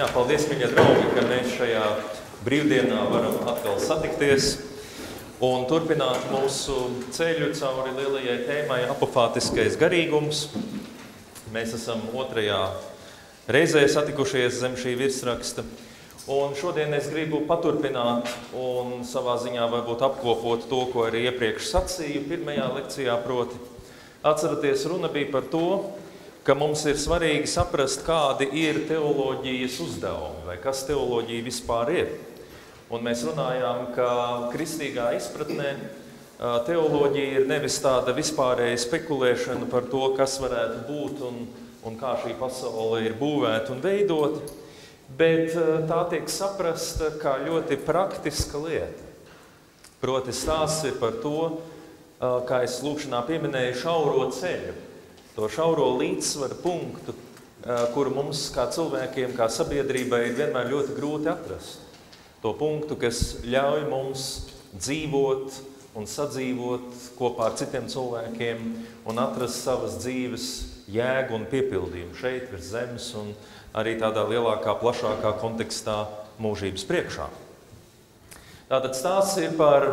Jā, paldies, mīļie draugi, ka mēs šajā brīvdienā varam atkal satikties un turpināt mūsu ceļu cauri lielajai tēmai apofātiskais garīgums. Mēs esam otrajā reizē satikušies zem šī virsraksta. Un šodien es gribu paturpināt un savā ziņā varbūt apkopot to, ko arī iepriekš sacīju pirmajā lekcijā. Proti, atceraties, runa bija par to, ka mums ir svarīgi saprast, kādi ir teoloģijas uzdevumi vai kas teoloģija vispār ir. Un mēs runājām, ka kristīgā izpratnē teoloģija ir nevis tāda vispārēja spekulēšana par to, kas varētu būt un, un kā šī pasaule ir būvēta un veidota, bet tā tiek saprasta kā ļoti praktiska lieta. Proti, stāsts ir par to, kā es lūkšanā pieminēju, šauro ceļu to šauro līdzsvaru punktu, kuru mums kā cilvēkiem, kā sabiedrībai ir vienmēr ļoti grūti atrast. To punktu, kas ļauj mums dzīvot un sadzīvot kopā ar citiem cilvēkiem un atrast savas dzīves jēgu un piepildījumu šeit, virs zemes, un arī tādā lielākā, plašākā kontekstā mūžības priekšā. Tātad stāsts ir par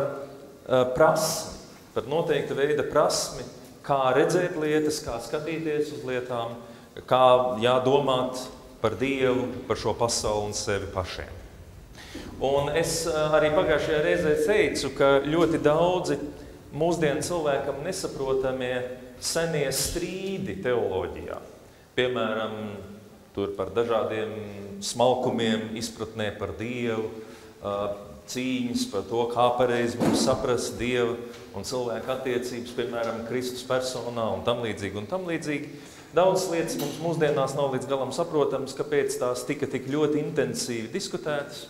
prasmi, par noteikta veida prasmi, kā redzēt lietas, kā skatīties uz lietām, kā jādomāt par Dievu, par šo pasauli un sevi pašiem. Un es eh, arī pagājušajā reizē teicu, ka ļoti daudzi mūsdienu cilvēkam nesaprotamie senie strīdi teoloģijā, piemēram, par dažādiem smalkumiem, izpratnē par Dievu, eh, cīņas par to, kā pareizi mums saprast Dieva un cilvēka attiecības, piemēram, Kristus personā un tam līdzīgi. Un tam līdzīgi. Daudz lietas mums mūsdienās nav līdz galam saprotamas, kāpēc tās tika tik ļoti intensīvi diskutētas.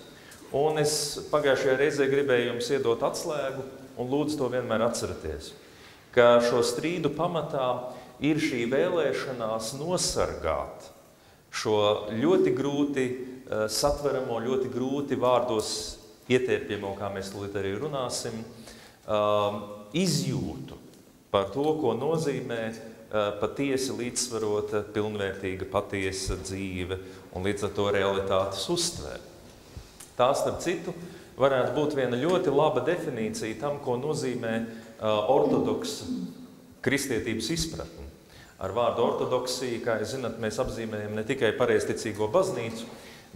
Un es pagājušajā reizē gribēju jums iedot atslēgu un lūdzu to vienmēr atcerieties. Ka šo strīdu pamatā ir šī vēlēšanās nosargāt šo ļoti grūti eh, satveramo, ļoti grūti vārdos ietērpjamo, kā mēs tulīt arī runāsim, um, izjūtu par to, ko nozīmē uh, patiesi līdzsvarota, pilnvērtīga, patiesa dzīve un līdz ar to realitātes uztvēre. Tā, starp citu, varētu būt viena ļoti laba definīcija tam, ko nozīmē uh, ortodoksa kristietības izpratne. Ar vārdu ortodoksija, kā jūs zinat, mēs apzīmējam ne tikai pareizticīgo baznīcu,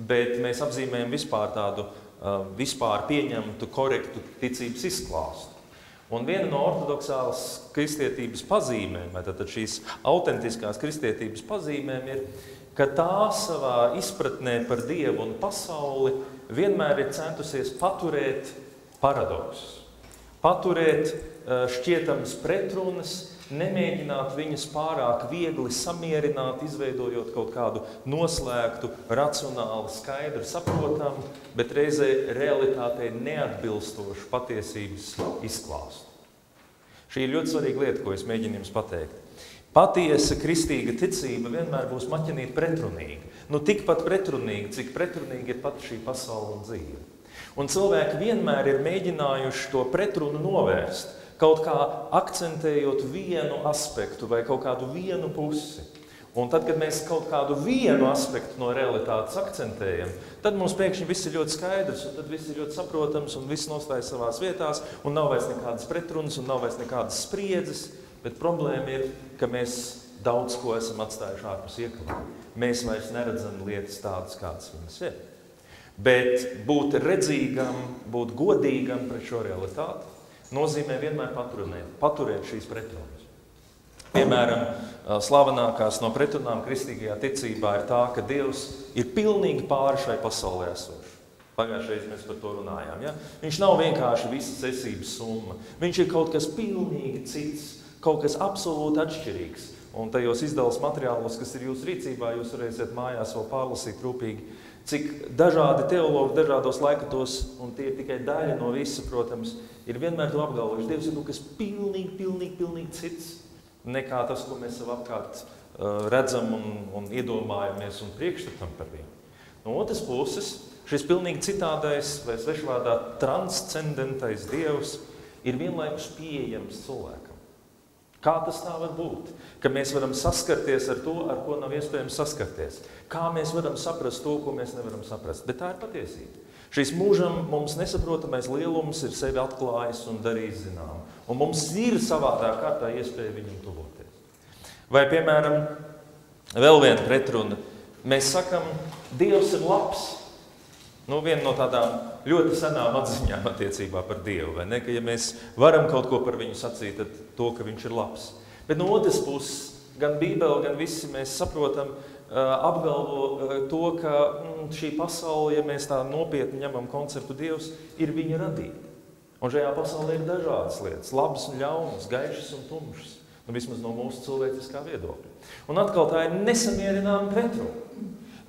bet mēs apzīmējam vispār tādu Uh, vispār pieņemtu korektu ticības izklāstu. Un viena no ortodoksālas kristietības pazīmēm, tad šīs autentiskās kristietības pazīmēm, ir, ka tā savā izpratnē par Dievu un pasauli vienmēr ir centusies paturēt paradoksus, paturēt uh, šķietamas pretrunas, nemēģināt viņus pārāk viegli samierināt, izveidojot kaut kādu noslēgtu, racionālu, skaidru, saprotamu, bet reizē realitātei neatbilstošu patiesības izklāstu. Šī ir ļoti svarīga lieta, ko es mēģinu jums pateikt. Patiesa kristīga ticība vienmēr būs maķinīta pretrunīga. Nu, tikpat pretrunīga, cik pretrunīga ir pat šī pasaule un dzīve. Un cilvēki vienmēr ir mēģinājuši to pretrunu novērst kaut kā akcentējot vienu aspektu vai kaut kādu vienu pusi. Un tad, kad mēs kaut kādu vienu aspektu no realitātes akcentējam, tad mums pēkšņi viss ir ļoti skaidrs, un tad viss ir ļoti saprotams, un viss nostājas savā vietā, un nav vairs nekādas pretrunas, un nav vairs nekādas spriedzes. Bet problēma ir, ka mēs daudz ko esam atstājuši ārpus iekavā. Mēs vairs neredzam lietas tādas, kādas viņas ir. Bet būt redzīgam, būt godīgam pret šo realitāti, nozīmē vienmēr paturēt, paturēt šīs pretrunas. Piemēram, slavenākās no pretrunām kristīgajā ticībā ir tā, ka Dievs ir pilnīgi pāri šai pasaulē esošs. Pagājušajā reizē mēs par to runājām. Ja? Viņš nav vienkārši visas esības summa. Viņš ir kaut kas pilnīgi cits, kaut kas absolūti atšķirīgs. Un tajos izdevuma materiālos, kas ir jūsu rīcībā, jūs varēsiet mājās vēl pārlasīt rūpīgi cik dažādi teologi dažādos laikmetos, un tie ir tikai daļa no visa, protams, ir vienmēr to apgalvojuši. Dievs ir kaut kas pilnīgi, pilnīgi, pilnīgi cits nekā tas, ko mēs sev apkārt redzam un, un iedomājamies un priekšstatam par viņu. No otras puses, šis pilnīgi citādais vai svešvārdā transcendentais Dievs ir vienlaikus pieejams cilvēkam. Kā tas tā var būt? Ka mēs varam saskarties ar to, ar ko nav iespējams saskarties. Kā mēs varam saprast to, ko mēs nevaram saprast. Bet tā ir patiesība. Šīs mūžam mums nesaprotamais lielums ir sevi atklājis un darījis zinām. Un mums ir savādā kārtā iespēja viņam tuvoties. Vai, piemēram, vēl viena pretruna. Mēs sakam, Dievs ir labs. Nu, viena no tādām ļoti senām atziņām attiecībā par Dievu. Ne? Ka, ja mēs varam kaut ko par viņu sacīt, tad to, ka viņš ir labs. Bet no otras puses, gan Bībele, gan visi mēs saprotam, apgalvo to, ka mm, šī pasaule, ja mēs tā nopietni ņemam konceptu Dievs, ir viņa radīta. Un šajā pasaulē ir dažādas lietas, labas un ļaunas, gaišas un tumšas. Nu, vismaz no mūsu cilvēciskā viedokļa. Un atkal tā ir nesamierināma pretruna.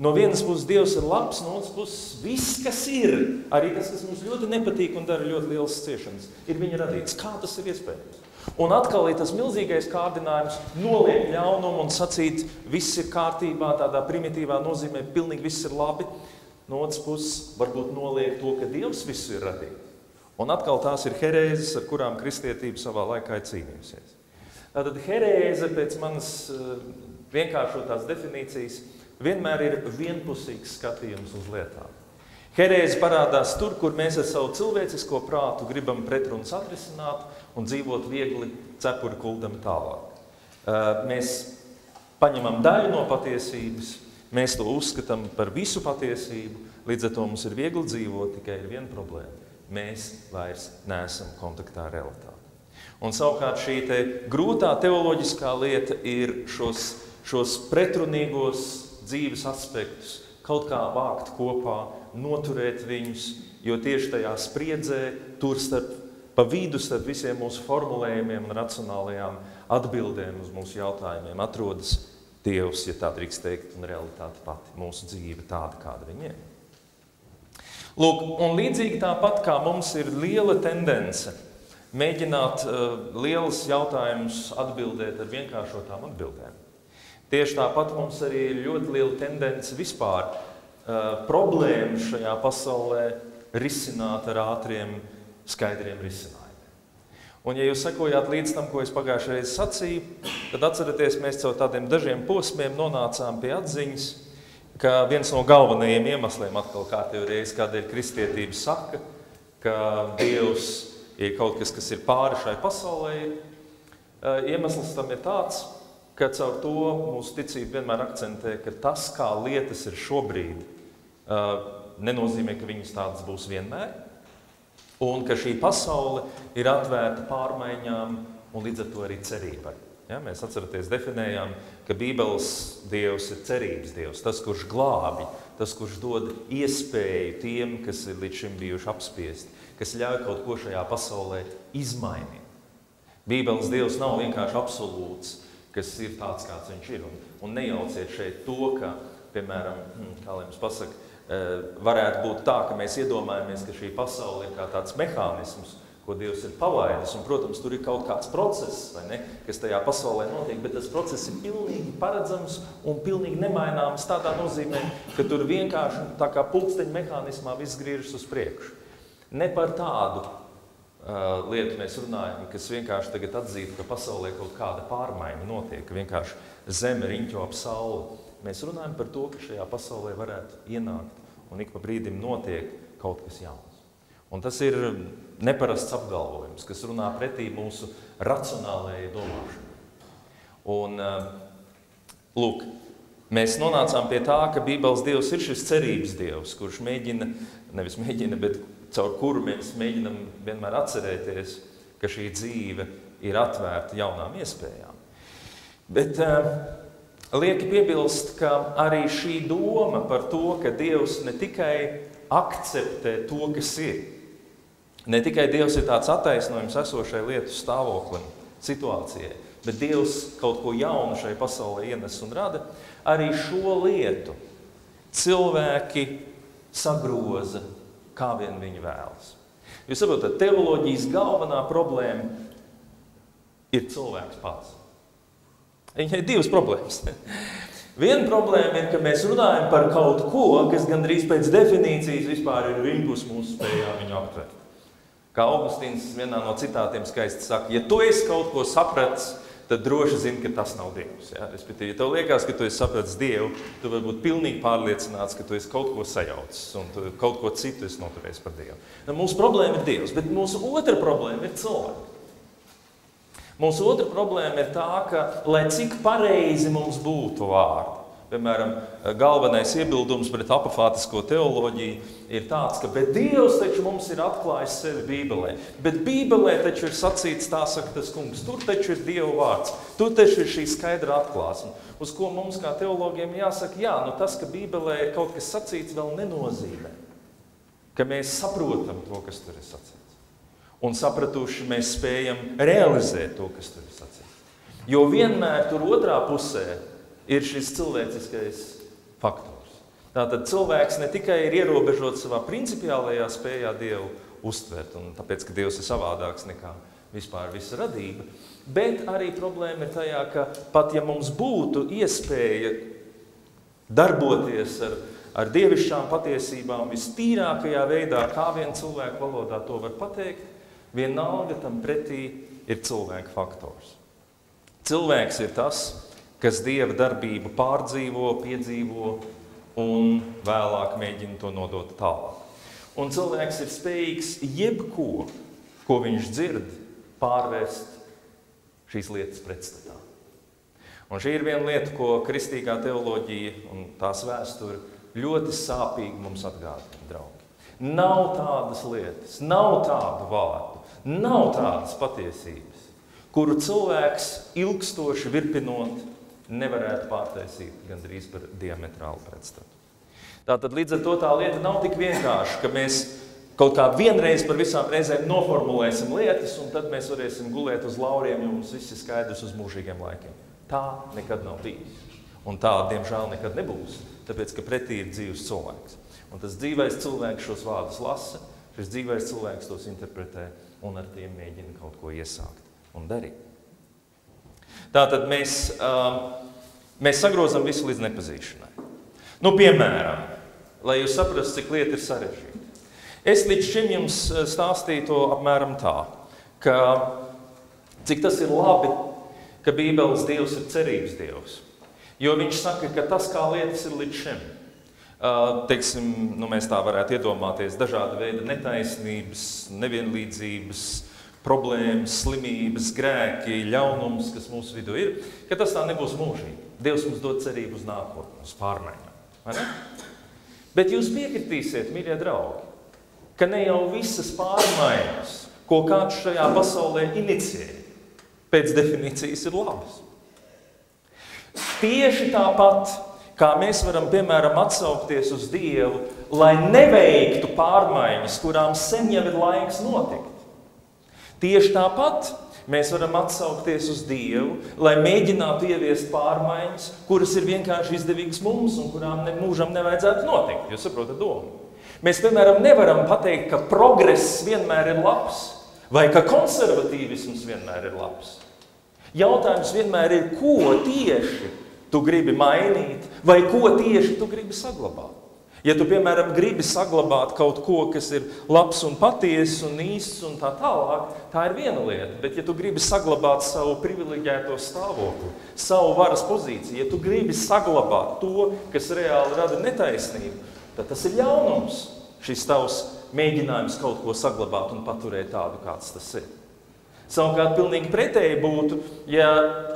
No vienas puses Dievs ir labs, no otras puses viss, kas ir, arī tas, kas mums ļoti nepatīk un dara ļoti lielas ciešanas, ir viņa radīts. Kā tas ir iespējams? Un atkal ir tas milzīgais kārdinājums noliekt ļaunumu un sacīt, viss ir kārtībā, tādā primitīvā nozīmē, pilnīgi viss ir labi. No otras puses, varbūt noliekt to, ka Dievs visu ir radījis. Un atkal tās ir herēzes, ar kurām kristietība savā laikā ir cīnījusies. Tātad herēze pēc manas eh, vienkāršotās definīcijas vienmēr ir vienpusīgs skatījums uz lietām. Herēze parādās tur, kur mēs ar savu cilvēcisko prātu gribam pretrunas atrisināt un dzīvot viegli cepuri kuldam tālāk. Mēs paņemam daļu no patiesības, mēs to uzskatām par visu patiesību, līdz ar to mums ir viegli dzīvot, tikai ir viena problēma. Mēs vairs neesam kontaktā ar realitāti. Un savukārt šī te grūtā teoloģiskā lieta ir šos, šos pretrunīgos dzīves aspektus kaut kā vākt kopā, noturēt viņus, jo tieši tajā spriedzē, tur starp, pa vidu starp visiem mūsu formulējumiem un racionālajām atbildēm uz mūsu jautājumiem atrodas Dievs, ja tā drīkst teikt, un realitāte pati, mūsu dzīve tāda, kāda viņa ir. Lūk, un līdzīgi tāpat kā mums ir liela tendence mēģināt uh, lielus jautājumus atbildēt ar vienkāršotām atbildēm. Tieši tāpat mums arī ir ļoti liela tendence vispār uh, problēmas šajā pasaulē risināt ar ātriem, skaidriem risinājumiem. Un, ja jūs sekojāt līdz tam, ko es pagājušajā reizē sacīju, tad atcerieties, mēs caur tādiem dažiem posmiem nonācām pie atziņas, ka viens no galvenajiem iemesliem, atkal kārtīgi reizes, kādēļ kristietība saka, ka Dievs ir kaut kas, kas ir pāri šai pasaulē, iemesls tam ir tāds, ka caur to mūsu ticība vienmēr akcentē, ka tas, kā lietas ir šobrīd, nenozīmē, ka viņas tādas būs vienmēr. Un ka šī pasaule ir atvērta pārmaiņām un līdz ar to arī cerībai. Ja, mēs atceramies, definējām, ka Bībeles dievs ir cerības dievs, tas, kurš glābi, tas, kurš dod iespēju tiem, kas ir līdz šim bijuši apspiesti, kas ļauj kaut ko šajā pasaulē izmainīt. Bībeles dievs nav vienkārši absolūts, kas ir tāds, kāds viņš ir. Un, un nejauciet šeit to, ka, piemēram, hm, kā lai mums pasaka, varētu būt tā, ka mēs iedomājamies, ka šī pasaule ir kā tāds mehānisms, ko Dievs ir palaidis. Un, protams, tur ir kaut kāds process, ne, kas tajā pasaulē notiek, bet tas process ir pilnīgi paredzams un pilnīgi nemaināms tādā nozīmē, ka tur vienkārši tā kā pulksteņa mehānismā viss griežas uz priekšu. Ne par tādu Uh, lietu mēs runājam, kas vienkārši tagad atzītu, ka pasaulē kaut kāda pārmaiņa notiek, ka vienkārši zeme riņķo ap sauli. Mēs runājam par to, ka šajā pasaulē varētu ienākt un ik pa brīdim notiek kaut kas jauns. Un tas ir neparasts apgalvojums, kas runā pretī mūsu racionālajai domāšanai. Un, uh, lūk, mēs nonācām pie tā, ka Bībeles Dievs ir šis cerības Dievs, kurš mēģina, nevis mēģina, bet caur kuru mēs mēģinam vienmēr atcerēties, ka šī dzīve ir atvērta jaunām iespējām. Bet uh, lieki piebilst, ka arī šī doma par to, ka Dievs ne tikai akceptē to, kas ir, ne tikai Dievs ir tāds attaisnojums esošai lietu stāvoklim, situācijai, bet Dievs kaut ko jaunu šai pasaulē ienes un rada, arī šo lietu cilvēki sagroza kā vien viņi vēlas. Jūs saprotat, teoloģijas galvenā problēma ir cilvēks pats. Viņai ir divas problēmas. Viena problēma ir, ka mēs runājam par kaut ko, kas gandrīz pēc definīcijas vispār ir viņpus mūsu spējām viņu aptvert. Kā Augustīns vienā no citātiem skaisti saka, ja tu esi kaut ko sapratis, tad droši zini, ka tas nav Dievs. Ja? Respektīvi, ja tev liekas, ka tu esi sapratis Dievu, tu vari būt pilnīgi pārliecināts, ka tu esi kaut ko sajaucis un kaut ko citu esi noturējis par Dievu. Nu, mūsu problēma ir Dievs, bet mūsu otra problēma ir cilvēki. Mūsu otra problēma ir tā, ka, lai cik pareizi mums būtu vārdi, Piemēram, galvenais iebildums pret apofātisko teoloģiju ir tāds, ka Dievs taču mums ir atklājis sevi Bībelē. Bet Bībelē taču ir sacīts, tā saka tas kungs, tur taču ir Dieva vārds, tur taču ir šī skaidra atklāsme. Uz ko mums kā teologiem jāsaka, jā, nu tas, ka Bībelē ir kaut kas sacīts, vēl nenozīmē, ka mēs saprotam to, kas tur ir sacīts. Un sapratuši, mēs spējam realizēt to, kas tur ir sacīts. Jo vienmēr tur otrā pusē ir šis cilvēciskais faktors. Tātad cilvēks ne tikai ir ierobežots savā principiālajā spējā Dievu uztvert, un tāpēc, ka Dievs ir savādāks nekā vispār visa radība, bet arī problēma ir tajā, ka pat ja mums būtu iespēja darboties ar, ar dievišķām patiesībām vistīrākajā veidā, kā vien cilvēku valodā to var pateikt, vienalga tam pretī ir cilvēka faktors. Cilvēks ir tas, kas dieva darbību pārdzīvo, piedzīvo un vēlāk mēģina to nodot tālāk. Un cilvēks ir spējīgs jebko, ko viņš dzird, pārvērst šīs lietas pretstatā. Un šī ir viena lieta, ko kristīgā teoloģija un tās vēsture ļoti sāpīgi mums atgādina, draugi. Nav tādas lietas, nav tādu vārdu, nav tādas patiesības, kuru cilvēks ilgstoši virpinot nevarētu pārtaisīt gandrīz par diametrālu pretstatu. Tātad līdz ar to tā lieta nav tik vienkārša, ka mēs kaut kā vienreiz par visām reizēm noformulēsim lietas, un tad mēs varēsim gulēt uz lauriem, jo mums viss ir skaidrs uz mūžīgiem laikiem. Tā nekad nav bijis. Un tā, diemžēl, nekad nebūs. Tāpēc, ka pretī ir dzīves cilvēks. Un tas dzīvais cilvēks šos vārdus lasa, šis dzīvais cilvēks tos interpretē un ar tiem mēģina kaut ko iesākt un darīt. Tātad mēs, uh, mēs sagrozam visu līdz nepazīšanai. Nu, piemēram, lai jūs saprastu, cik lieta ir sarežģīta. Es līdz šim jums stāstīju to apmēram tā, ka cik tas ir labi, ka Bībeles Dievs ir cerības Dievs. Jo viņš saka, ka tas, kā lietas ir līdz šim, teiksim, nu, mēs tā varētu iedomāties, dažāda veida netaisnības, nevienlīdzības, problēmas, slimības, grēki, ļaunums, kas mūsu vidū ir, ka tas tā nebūs mūžīgi. Dievs mums dod cerību uz nākotni, uz pārmaiņām. Bet jūs piekritīsiet, mīļie draugi, ka ne jau visas pārmaiņas, ko kāds šajā pasaulē inicijē, pēc definīcijas ir labas. Tieši tāpat, kā mēs varam, piemēram, atsaukties uz Dievu, lai neveiktu pārmaiņas, kurām sen jau ir laiks notikt. Tieši tāpat mēs varam atsaukties uz Dievu, lai mēģinātu ieviest pārmaiņas, kuras ir vienkārši izdevīgas mums un kurām ne, mūžam nevajadzētu notikt. Jūs saprotat domu? Mēs, piemēram, nevaram pateikt, ka progress vienmēr ir labs vai ka konservatīvisms vienmēr ir labs. Jautājums vienmēr ir, ko tieši tu gribi mainīt vai ko tieši tu gribi saglabāt. Ja tu, piemēram, gribi saglabāt kaut ko, kas ir labs un patiess un īsts un tā tālāk, tā ir viena lieta. Bet, ja tu gribi saglabāt savu privileģēto stāvokli, savu varas pozīciju, ja tu gribi saglabāt to, kas reāli rada netaisnību, tad tas ir ļaunums. Šis tavs mēģinājums kaut ko saglabāt un paturēt tādu, kāds tas ir. Savukārt, pilnīgi pretēji būtu, ja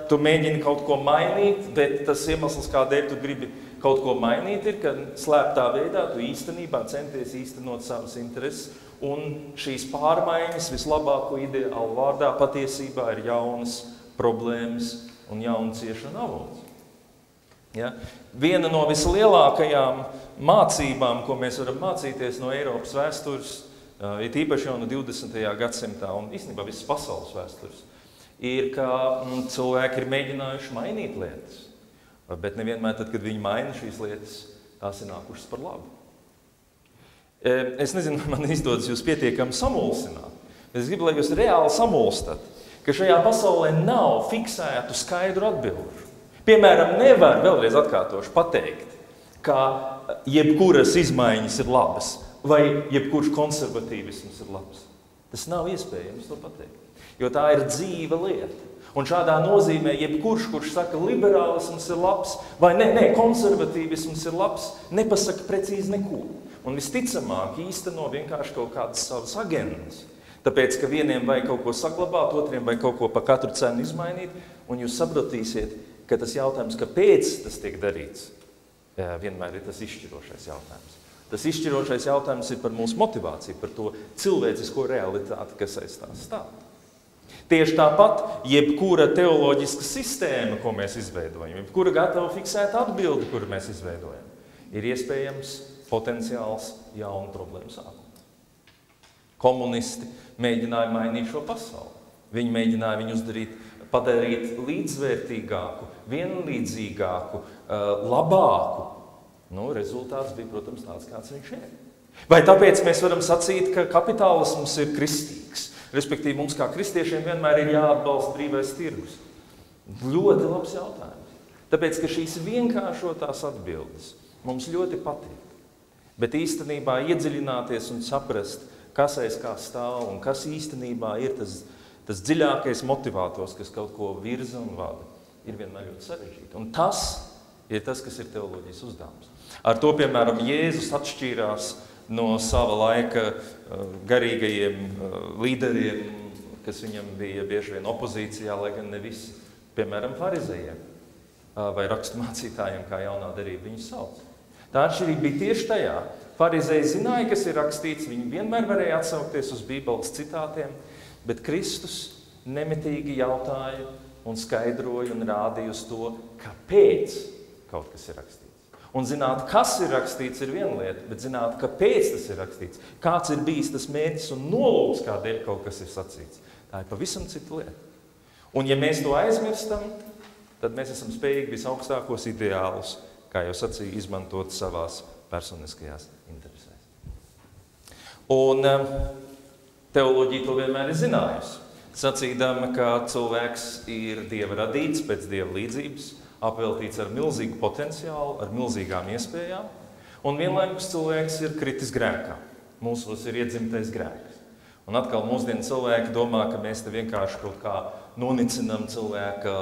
tu mēģini kaut ko mainīt, bet tas iemesls, kādēļ tu gribi kaut ko mainīt, ir, ka slēptā veidā tu īstenībā centies īstenot savas intereses, un šīs pārmaiņas vislabāko ideālu vārdā patiesībā ir jaunas problēmas un jauna ciešana avots. Ja? Viena no vislielākajām mācībām, ko mēs varam mācīties no Eiropas vēstures, ir īpaši jau no 20. gadsimtā un īstenībā visas pasaules vēstures, ir, ka mm, cilvēki ir mēģinājuši mainīt lietas. Bet nevienmēr, tad, kad viņi maina šīs lietas, tās ir nākušas par labu. E, es nezinu, vai man izdodas jūs pietiekami samulsināt. Es gribu, lai jūs reāli samulstat, ka šajā pasaulē nav fiksētu skaidru atbildžu. Piemēram, nevar vēlreiz atkārtoši pateikt, ka jebkuras izmaiņas ir labas vai jebkurš konservatīvisms ir labs. Tas nav iespējams to pateikt, jo tā ir dzīva lieta. Un šādā nozīmē, jebkurš, kurš saka, ka liberālisms ir labs, vai ne, ne, konservatīvisms ir labs, nepasaka precīzi neko. Un visticamāk, īsteno vienkārši kaut kādas savas agendas. Tāpēc, ka vieniem vajag kaut ko saglabāt, otriem vajag kaut ko par katru cenu izmainīt, un jūs sapratīsiet, ka tas jautājums, kāpēc tas tiek darīts, vienmēr ir tas izšķirošais jautājums. Tas izšķirošais jautājums ir par mūsu motivāciju, par to cilvēcisko realitāti, kas aiz tās stāv. Tieši tāpat, jebkura teoloģiska sistēma, ko mēs izveidojam, jebkura gatava fiksēta atbildi, kuru mēs izveidojam, ir iespējams potenciāls jaunu problēmu sākums. Komunisti mēģināja mainīt šo pasauli. Viņi mēģināja viņu uzdarīt, padarīt līdzvērtīgāku, vienlīdzīgāku, eh, labāku. Nu, rezultāts bija, protams, tāds, kāds viņš ir. Vai tāpēc mēs varam sacīt, ka kapitālisms ir kristīgs? Respektīvi, mums kā kristiešiem vienmēr ir jāatbalsta brīvais tirgus. Ļoti labs jautājums. Tāpēc, ka šīs vienkāršotās atbildes mums ļoti patīk. Bet īstenībā iedziļināties un saprast, kas aiz kā stāv un kas īstenībā ir tas, tas dziļākais motivators, kas kaut ko virza un vada, ir vienmēr ļoti sarežģīti. Un tas ir tas, kas ir teoloģijas uzdevums. Ar to, piemēram, Jēzus atšķīrās no sava laika eh, garīgajiem eh, līderiem, kas viņam bija bieži vien opozīcijā, lai gan ne visi, piemēram, farizējiem eh, vai raksturmācītājiem, kā jaunā darība viņus sauc. Tā atšķirība bija tieši tajā. Farizēji zināja, kas ir rakstīts, viņi vienmēr varēja atsaukties uz Bībeles citātiem, bet Kristus nemitīgi jautāja un skaidroja un rādīja uz to, kāpēc kaut kas ir rakstīts. Un zināt, kas ir rakstīts, ir viena lieta, bet zināt, kāpēc tas ir rakstīts, kāds ir bijis tas mērķis un nolūks, kādēļ kaut kas ir sacīts. Tā ir pavisam cita lieta. Un, ja mēs to aizmirstam, tad mēs esam spējīgi visaugstākos ideālus, kā jau sacīju, izmantot savās personiskajās interesēs. Un um, teoloģija to vienmēr ir zinājusi. Sacīdama, ka cilvēks ir dieva radīts pēc dieva līdzības, apveltīts ar milzīgu potenciālu, ar milzīgām iespējām, un vienlaikus cilvēks ir kritis grēkā. Mūsos ir iedzimtais grēks. Un atkal mūsdienu cilvēki domā, ka mēs te vienkārši kaut kā nonicinām cilvēka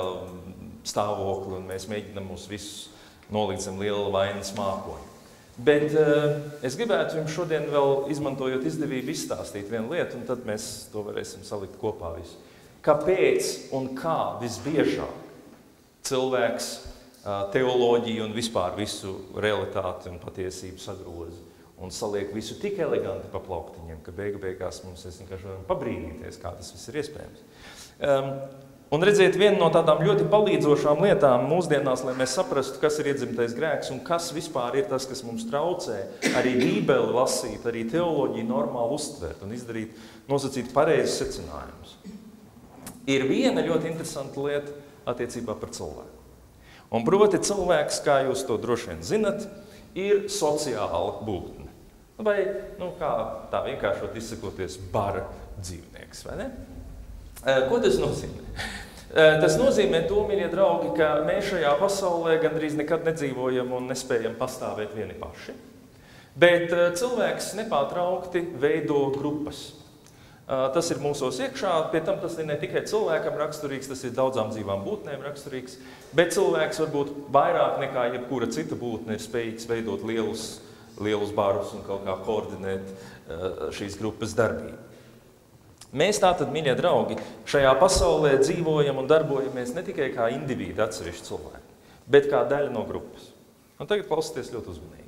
stāvokli un mēs mēģinām mūs visus nolikt zem liela vainas mākoņa. Bet uh, es gribētu jums šodien vēl izmantojot izdevību izstāstīt vienu lietu, un tad mēs to varēsim salikt kopā visu. Kāpēc un kā visbiežāk cilvēks teoloģiju un vispār visu realitāti un patiesību sagroza un saliek visu tik eleganti pa plauktiņiem, ka beigu beigās mums vienkārši varam pabrīnīties, kā tas viss ir iespējams. Um, un redziet, viena no tādām ļoti palīdzošām lietām mūsdienās, lai mēs saprastu, kas ir iedzimtais grēks un kas vispār ir tas, kas mums traucē arī bībeli lasīt, arī teoloģiju normāli uztvert un izdarīt, nosacīt pareizus secinājumus. Ir viena ļoti interesanta lieta, attiecībā par cilvēku. Un proti, cilvēks, kā jūs to droši vien zinat, ir sociāla būtne. Vai nu, kā tā vienkāršot izsakoties, bara dzīvnieks. Ko tas nozīmē? Tas nozīmē, to, mīļie draugi, ka mēs šajā pasaulē gandrīz nekad nedzīvojam un nespējam pastāvēt vieni paši. Bet cilvēks nepārtraukti veido grupas. Tas ir mūsos iekšā, pie tam tas ir ne tikai cilvēkam raksturīgs, tas ir daudzām dzīvām būtnēm raksturīgs, bet cilvēks varbūt vairāk nekā jebkura cita būtne ir spējīgs veidot lielus, lielus barus un kaut kā koordinēt šīs grupas darbību. Mēs tātad, mīļie draugi, šajā pasaulē dzīvojam un darbojamies ne tikai kā indivīdi atsevišķi cilvēki, bet kā daļa no grupas. Un tagad klausieties ļoti uzmanīgi.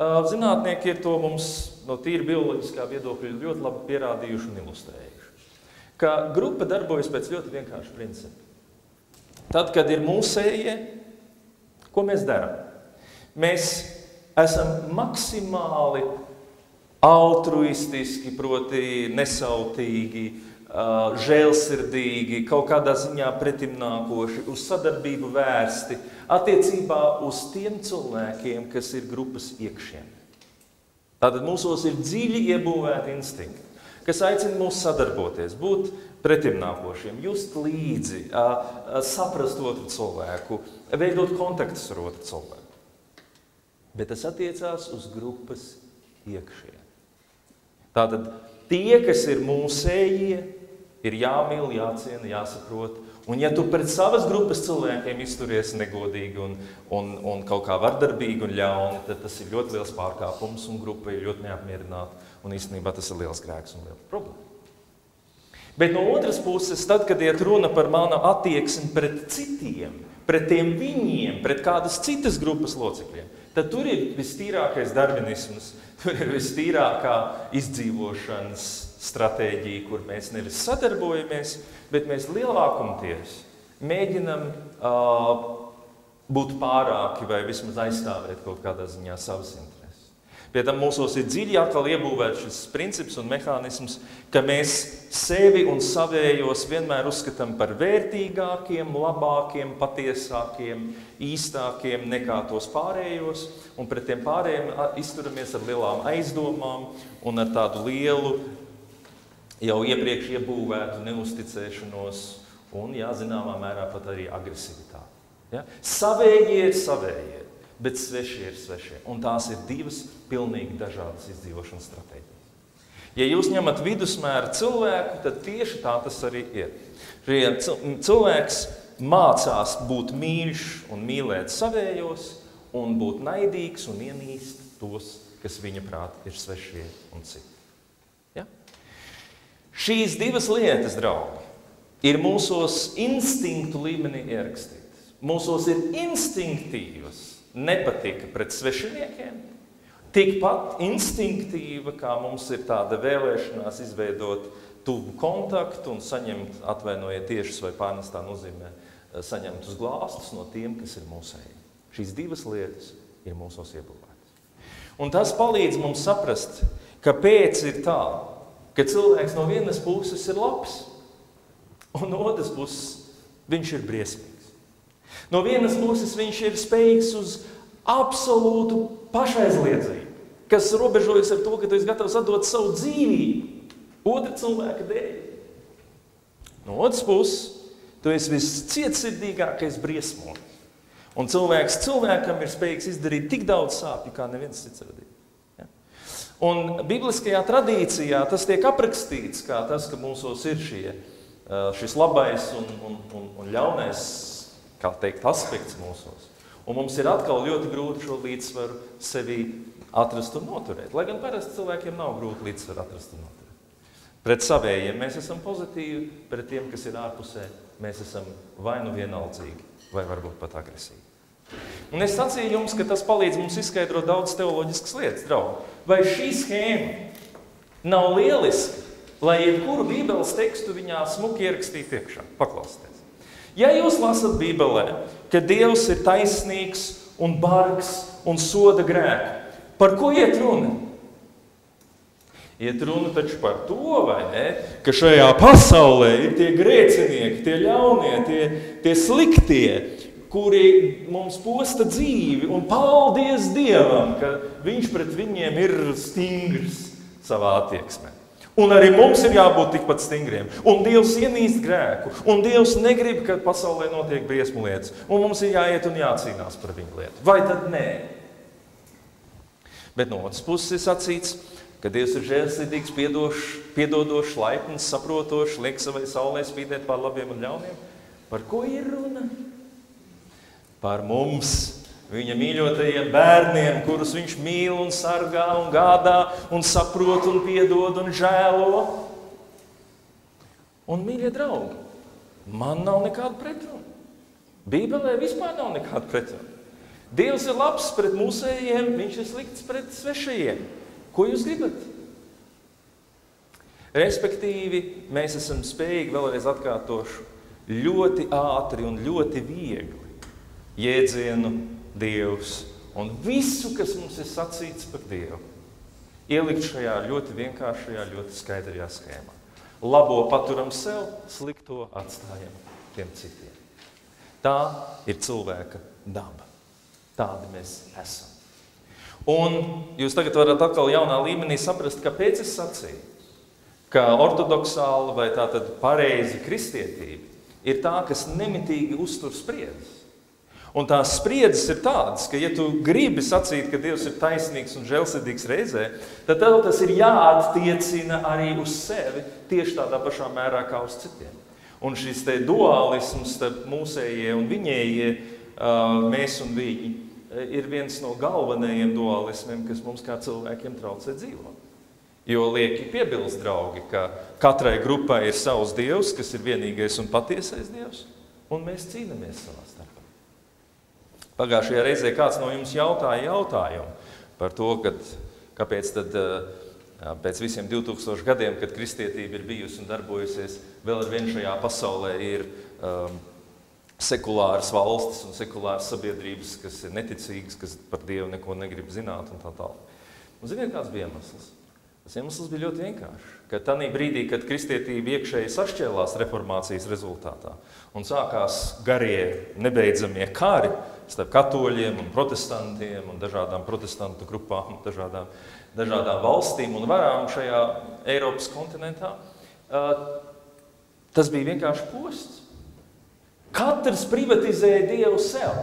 Zinātnieki ir to mums no tīra bioloģiskā viedokļa ļoti labi pierādījuši un ilustrējuši. Ka grupa darbojas pēc ļoti vienkārša principa. Tad, kad ir mūsējie, ko mēs darām? Mēs esam maksimāli altruistiski, proti, nesautīgi, žēlsirdīgi, kaut kādā ziņā pretimnākoši, uz sadarbību vērsti attiecībā uz tiem cilvēkiem, kas ir grupas iekšienē. Tātad mūsos ir dziļi iebūvēti instinkti, kas aicina mūs sadarboties, būt pretimnākošiem, just līdzi, saprast otru cilvēku, veidot kontaktus ar otru cilvēku. Bet tas attiecās uz grupas iekšienē. Tātad tie, kas ir mūsējie, ir jāmīl, jāciena, jāsaprot Un, ja tu pret savas grupas cilvēkiem izturies negodīgi un, un, un kaut kā vardarbīgi un ļauni, tad tas ir ļoti liels pārkāpums un grupa ir ļoti neapmierināta. Un īstenībā tas ir liels grēks un liela problēma. Bet no otras puses, tad, kad iet runa par manu attieksmi pret citiem, pret tiem viņiem, pret kādas citas grupas locekļiem, tad tur ir vistīrākais darbinisms, tur ir vistīrākā izdzīvošanas stratēģija, kur mēs nevis sadarbojamies, bet mēs lielākumties mēģinam uh, būt pārāki vai vismaz aizstāvēt kaut kādā ziņā savas intereses. Pie tam mūsos ir dziļi atkal iebūvēts šis princips un mehānisms, ka mēs sevi un savējos vienmēr uzskatām par vērtīgākiem, labākiem, patiesākiem, īstākiem nekā tos pārējos, un pret tiem pārējiem izturamies ar lielām aizdomām un ar tādu lielu, jau iepriekš iebūvētu neusticēšanos un, jā, zināmā mērā pat arī agresivitāti. Ja? Savējie ir savējie bet svešie ir svešie. Un tās ir divas pilnīgi dažādas izdzīvošanas stratēģijas. Ja jūs ņemat vidusmēra cilvēku, tad tieši tā tas arī ir. Cilvēks mācās būt mīļš un mīlēt savējos, un būt naidīgs un ienīst tos, kas viņa prāt ir svešie un citi. Šīs divas lietas, draugi, ir mūsos instinktu līmenī ierakstītas. Mūsos ir instinktīvas nepatika pret svešiniekiem, tikpat instinktīva, kā mums ir tāda vēlēšanās izveidot tuvu kontaktu un saņemt, atvainojiet, tiešas vai pārnestā nozīmē, eh, saņemt uz glāstus no tiem, kas ir mūsēji. Šīs divas lietas ir mūsos iebūvētas. Un tas palīdz mums saprast, kāpēc ir tā, ka cilvēks no vienas puses ir labs, un no otras puses viņš ir briesmīgs. No vienas puses viņš ir spējīgs uz absolūtu pašaizliedzību, kas robežojas ar to, ka tu esi gatavs atdot savu dzīvību otra cilvēka dēļ. No otras puses, tu esi viscietsirdīgākais briesmonis. Un cilvēks cilvēkam ir spējīgs izdarīt tik daudz sāpju, kā neviens cits radīt. Un bibliskajā tradīcijā tas tiek aprakstīts kā tas, ka mūsos ir šie, šis labais un, un, un, un ļaunais teikt, aspekts mūsos. Un mums ir atkal ļoti grūti šo līdzsvaru sevī atrast un noturēt. Lai gan parasti cilvēkiem nav grūti līdzsvaru atrast un noturēt. Pret savējiem mēs esam pozitīvi, pret tiem, kas ir ārpusē, mēs esam vai nu vienaldzīgi, vai varbūt pat agresīvi. Un es sacīju jums, ka tas palīdz mums izskaidrot daudz teoloģiskas lietas, draugi. Vai šī schēma nav lieliska, lai jebkuru Bībeles tekstu viņā smuki ierakstītu iekšā? Paklausieties! Ja jūs lasat Bībelē, ka Dievs ir taisnīgs un bargs un soda grēku, par ko iet runa? Iet runa taču par to, ne, ka šajā pasaulē ir tie grēcinieki, tie ļaunie, tie, tie sliktie, kuri mums posta dzīvi. Un paldies Dievam, ka Viņš pret viņiem ir stingrs savā attieksmē. Un arī mums ir jābūt tikpat stingriem. Un Dievs ienīst grēku. Un Dievs negrib, ka pasaulē notiek briesmu lietas. Un mums ir jāiet un jācīnās par viņu lietu. Vai tad nē? Bet no otras puses ir sacīts, ka Dievs ir žēlsirdīgs, piedodošs, laipns, saprotošs, liek savai saulē spīdēt pār labiem un ļauniem. Par ko ir runa? Par mums viņa mīļotajiem bērniem, kurus viņš mīl un sargā un gādā un saprot un piedod un žēlo. Un, mīļie draugi, man nav nekāda pretruna. Bībelē vispār nav nekāda pretruna. Dievs ir labs pret mūsējiem, viņš ir slikts pret svešajiem. Ko jūs gribat? Respektīvi, mēs esam spējīgi, vēlreiz atkārtošu, ļoti ātri un ļoti viegli jēdzienu Dievs un visu, kas mums ir sacīts par Dievu, ielikt šajā ļoti vienkāršajā, ļoti skaidrajā schēmā. Labo paturam sev, slikto atstājam tiem citiem. Tā ir cilvēka daba. Tādi mēs esam. Un jūs tagad varat atkal jaunā līmenī saprast, kāpēc es sacīju, ka ortodoksāla vai tātad pareizi kristietība ir tā, kas nemitīgi uztur spriedzes. Un tās spriedzes ir tādas, ka, ja tu gribi sacīt, ka Dievs ir taisnīgs un žēlsirdīgs reizē, tad tev tas ir jāattiecina arī uz sevi tieši tādā pašā mērā kā uz citiem. Un šis dualisms starp mūsējie un viņējie, mēs un viņi, ir viens no galvenajiem dualismiem, kas mums kā cilvēkiem traucē dzīvot. Jo lieki piebilst, draugi, ka katrai grupai ir savs dievs, kas ir vienīgais un patiesais dievs, un mēs cīnāmies savā starpā. Pagājušajā reizē kāds no jums jautāja jautājumu par to, kad, kāpēc tad, pēc visiem 2000 gadiem, kad kristietība ir bijusi un darbojusies, vēl ar vienu šajā pasaulē ir um, sekulāras valstis un sekulāras sabiedrības, kas ir neticīgas, kas par Dievu neko negrib zināt un tā tālāk. Un ziniet, kāds bija iemesls? Tas iemesls bija ļoti vienkāršs. Kad tajā brīdī, kad kristietība iekšēji sašķēlās reformācijas rezultātā un sākās garie, nebeidzamie kari starp katoļiem un protestantiem un dažādām protestantu grupām, dažādām, dažādām valstīm un varām šajā Eiropas kontinentā, tas bija vienkārši posts. Katrs privatizēja Dievu sev.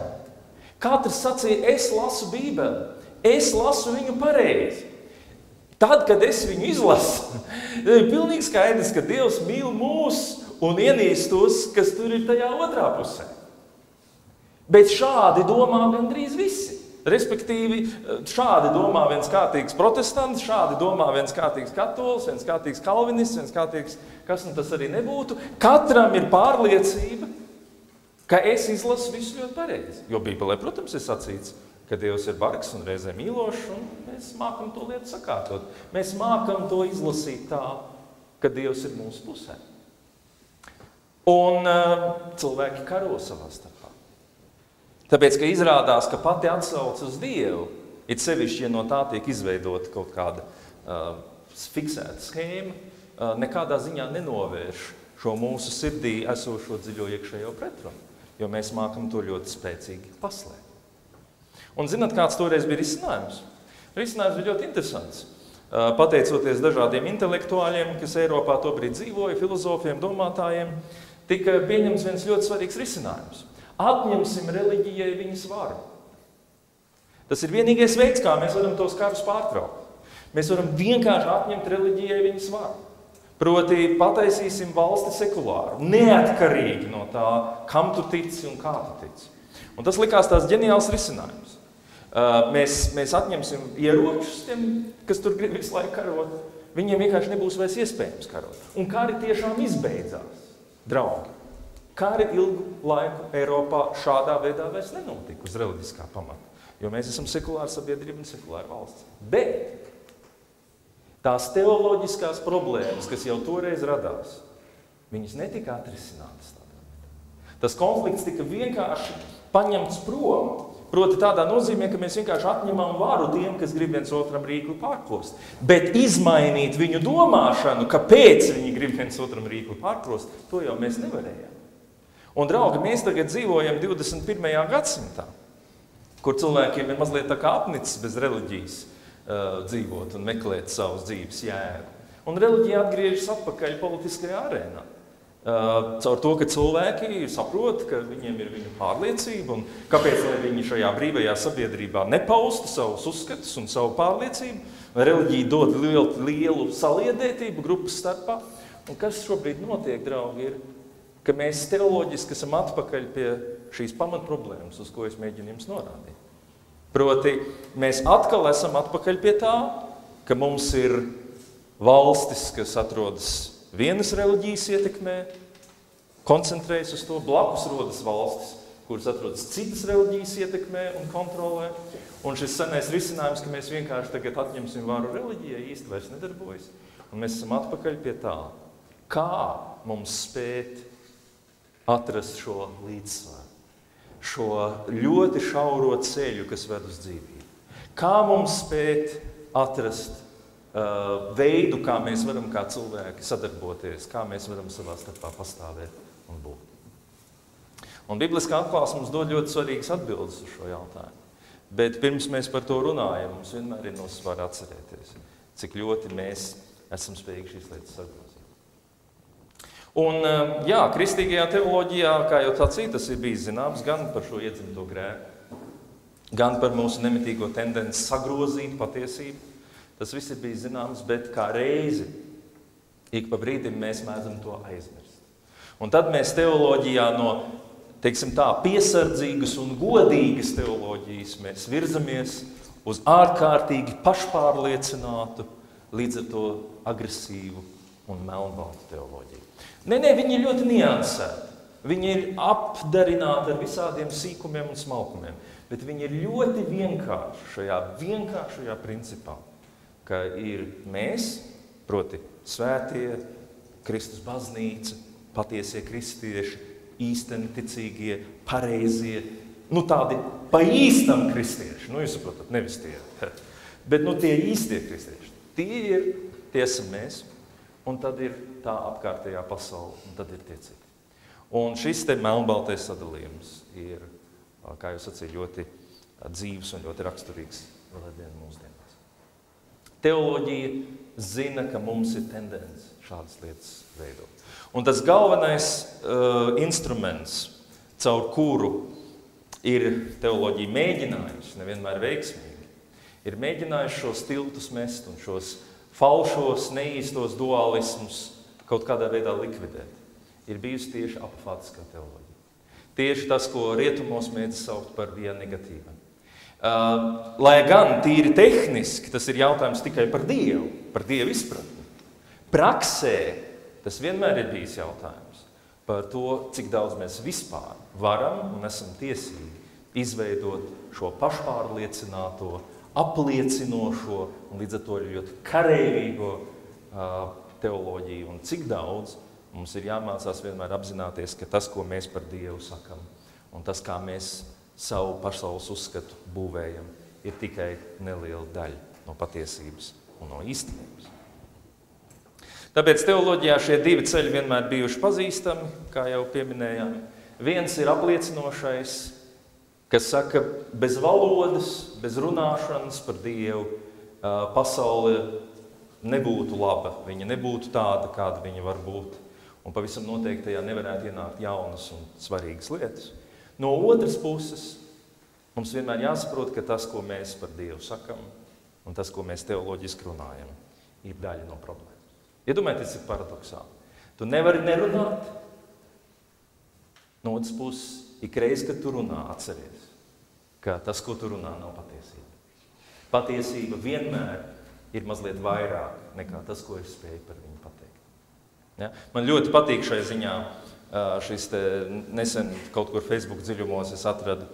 Katrs sacīja, es lasu Bībeli, es lasu viņu pareizi. Tad, kad es viņu izlasu, ir pilnīgi skaidrs, ka Dievs mīl mūs un ienīst tos, kas tur ir tajā otrā pusē. Bet šādi domā gandrīz visi. Respektīvi, šādi domā viens kārtīgs protestants, šādi domā viens kārtīgs katolis, viens kārtīgs kalvinists, viens kārtīgs, kas nu tas arī nebūtu. Katram ir pārliecība, ka es izlasu visu ļoti pareizi. Jo Bībelē, protams, ir sacīts, ka Dievs ir bargs un reizē mīlošs, un mēs mākam to lietu sakārtot. Mēs mākam to izlasīt tā, ka Dievs ir mūsu pusē. Un uh, cilvēki karo savā starpā. Tāpēc, ka izrādās, ka pati atsauce uz Dievu, it sevišķi, ja no tā tiek izveidota kaut kāda uh, fiksēta schēma, uh, nekādā ziņā nenovērš šo mūsu sirdī esošo dziļo iekšējo pretrunu, jo mēs mākam to ļoti spēcīgi paslēpt. Un zināt, kāds toreiz bija risinājums? Risinājums bija ļoti interesants. Pateicoties dažādiem intelektuāļiem, kas Eiropā tobrīd dzīvoja, filozofiem, domātājiem, tika pieņemts viens ļoti svarīgs risinājums. Atņemsim reliģijai viņas varu. Tas ir vienīgais veids, kā mēs varam tos karus pārtraukt. Mēs varam vienkārši atņemt reliģijai viņas varu. Proti, pataisīsim valsti sekulāru, neatkarīgi no tā, kam tu tici un kā tu tici. Un tas likās tās ģeniāls risinājums. Mēs, mēs atņemsim ieročus tiem, kas tur grib visu laiku karot. Viņiem vienkārši nebūs vairs iespējams karot. Un kari tiešām izbeidzās. Draugi, kari ilgu laiku Eiropā šādā veidā vairs nenotika uz reliģiskā pamata. Jo mēs esam sekulāra sabiedrība un sekulāra valsts. Bet tās teoloģiskās problēmas, kas jau toreiz radās, viņas netika atrisinātas. Tas konflikts tika vienkārši paņemts prom. Proti, tādā nozīmē, ka mēs vienkārši atņemam varu tiem, kas grib viens otram rīkli pārklost. Bet izmainīt viņu domāšanu, kāpēc viņi grib viens otram rīkli pārklost, to jau mēs nevarējām. Un, draugi, mēs tagad dzīvojam 21. gadsimtā, kur cilvēkiem ir mazliet tā kā apnicis bez reliģijas uh, dzīvot un meklēt savas dzīves jēgu. Un reliģija atgriežas atpakaļ politiskajā arēnā. Uh, caur to, ka cilvēki saprot, ka viņiem ir viņu pārliecība un kāpēc viņi šajā brīvajā sabiedrībā nepausta savus uzskatus un savu pārliecību. Reliģija dod lielu, lielu saliedētību grupas starpā. Un kas šobrīd notiek, draugi, ir, ka mēs teoloģiski esam atpakaļ pie šīs pamatproblēmas, uz ko es mēģinu jums norādīt. Proti, mēs atkal esam atpakaļ pie tā, ka mums ir valstis, kas atrodas vienas reliģijas ietekmē, koncentrējas uz to, blakus rodas valstis, kuras atrodas citas reliģijas ietekmē un kontrolē. Un šis senais risinājums, ka mēs vienkārši tagad atņemsim varu reliģijai, īsti vairs nedarbojas. Un mēs esam atpakaļ pie tā, kā mums spēt atrast šo līdzsvaru, šo ļoti šauro ceļu, kas ved uz dzīvību. Kā mums spēt atrast Uh, veidu, kā mēs varam kā cilvēki sadarboties, kā mēs varam savā starpā pastāvēt un būt. Un Bibliskā atklāsme mums dod ļoti svarīgas atbildes uz šo jautājumu. Bet pirms mēs par to runājam, mums vienmēr ir nosvara atcerēties, cik ļoti mēs esam spējīgi šīs lietas sagrozīt. Un, uh, jā, kristīgajā teoloģijā, kā jau tā citas, ir bijis zināms gan par šo iedzimto grēku, gan par mūsu nemitīgo tendenci sagrozīt patiesību, Tas viss ir bijis zināms, bet kā reizi ik pa brīdim mēs mēdzam to aizmirst. Un tad mēs teoloģijā no teiksim tā, piesardzīgas un godīgas teoloģijas mēs virzamies uz ārkārtīgi pašpārliecinātu, līdz ar to agresīvu un melnbaltu teoloģiju. Nē, nē, viņi ir ļoti niansēti. Viņi ir apdarināti ar visādiem sīkumiem un smalkumiem, bet viņi ir ļoti vienkārši šajā vienkāršajā principā, ka ir mēs, proti, svētie, Kristus baznīca, patiesie kristieši, īsteni ticīgie, pareizie, nu tādi pa īstam kristieši, nu jūs saprotat, nevis tie, bet nu tie īstie kristieši, tie ir, tie esam mēs, un tad ir tā apkārtējā pasaule, un tad ir tie citi. Un šis te melnbaltais sadalījums ir, kā jūs sacījāt, ļoti dzīves un ļoti raksturīgs vēl dienu mūsdienās. Teoloģija zina, ka mums ir tendence šādas lietas veidot. Un tas galvenais uh, instruments, caur kuru ir teoloģija mēģinājusi, nevienmēr veiksmīgi, ir mēģinājusi šos tiltus mest un šos falšos, neīstos dualismus kaut kādā veidā likvidēt. Ir bijusi tieši apofātiskā teoloģija. Tieši tas, ko rietumos mēdz saukt par vienu negatīvu. Lai gan tīri tehniski tas ir jautājums tikai par Dievu, par Dievu izpratni. Praksē Tas vienmēr ir bijis jautājums par to, cik daudz mēs vispār varam un esam tiesīgi izveidot šo pašpārliecināto, apliecinošo un līdz ar to ļoti karavīgo uh, teoloģiju, un cik daudz mums ir jāmācās vienmēr apzināties, ka tas, ko mēs par Dievu sakam, un tas, kā mēs savu pasaules uzskatu būvējam, ir tikai neliela daļa no patiesības un no īstenības. Tāpēc teoloģijā šie divi ceļi vienmēr bijuši pazīstami, kā jau pieminējām. Viens ir apliecinošais, kas saka, bez valodas, bez runāšanas par Dievu pasaule nebūtu laba, viņa nebūtu tāda, kāda viņa var būt. Un pavisam noteikti tajā nevarētu ienākt jaunas un svarīgas lietas. No otras puses, mums vienmēr jāsaprot, ka tas, ko mēs par Dievu sakam, un tas, ko mēs teoloģiski runājam, ir daļa no problēmas. Iedomājieties, cik paradoxāli. Tu nevari nerunāt. No otras puses, ik reiz, kad tu runā, atceries, ka tas, ko tu runā, nav patiesība. Patiesība vienmēr ir mazliet vairāk nekā tas, ko es spēju par viņu pateikt. Ja? Man ļoti patīk šai ziņā šis nesen kaut kur Facebook dziļumos es atradu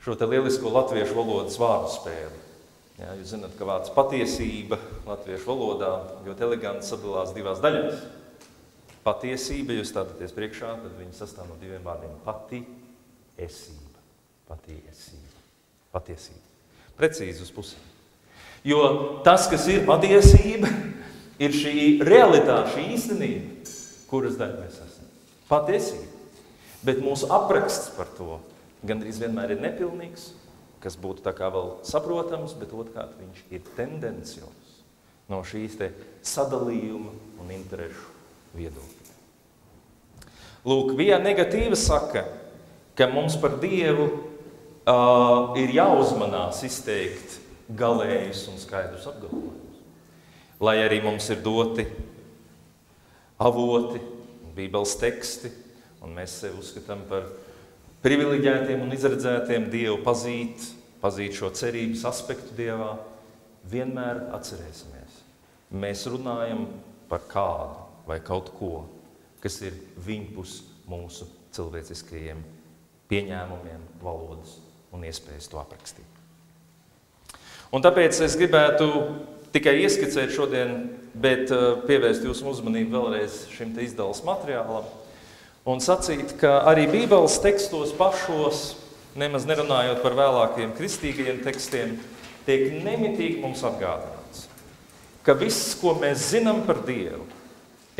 šo lielisko latviešu valodas vārdu spēli. Jā, jūs zināt, ka vārds patiesība latviešu valodā ļoti eleganti sadalās divās daļās. Patiesība, jūs stāties priekšā, tad viņi sastāv no diviem vārdiem - pati esība. Patiesība. Patiesība. Precīzi uz pusēm. Jo tas, kas ir patiesība, ir šī realitāte, šī īstenība, kuras daļa mēs esam. Patiesība. Bet mūsu apraksts par to gandrīz vienmēr ir nepilnīgs kas būtu tā kā vēl saprotams, bet otrkārt viņš ir tendencios no šīs sadalījuma un interešu viedokļa. Lūk, viena negatīva saka, ka mums par Dievu uh, ir jāuzmanās izteikt galējus un skaidrus apgalvojumus. Lai arī mums ir doti avoti, bībeles teksti, un mēs sevi uzskatām par privileģētiem un izredzētiem Dievu pazīt, pazīt šo cerības aspektu Dievā, vienmēr atcerēsimies. Mēs runājam par kādu vai kaut ko, kas ir viņpus mūsu cilvēciskajiem pieņēmumiem, valodas un iespējas to aprakstīt. Un tāpēc es gribētu tikai ieskicēt šodien, bet eh, pievērst jūsu uzmanību vēlreiz šim izdevuma materiālam un sacīt, ka arī Bībeles tekstos pašos, nemaz nerunājot par vēlākiem kristīgajiem tekstiem, tiek nemitīgi mums atgādināts, ka viss, ko mēs zinām par Dievu,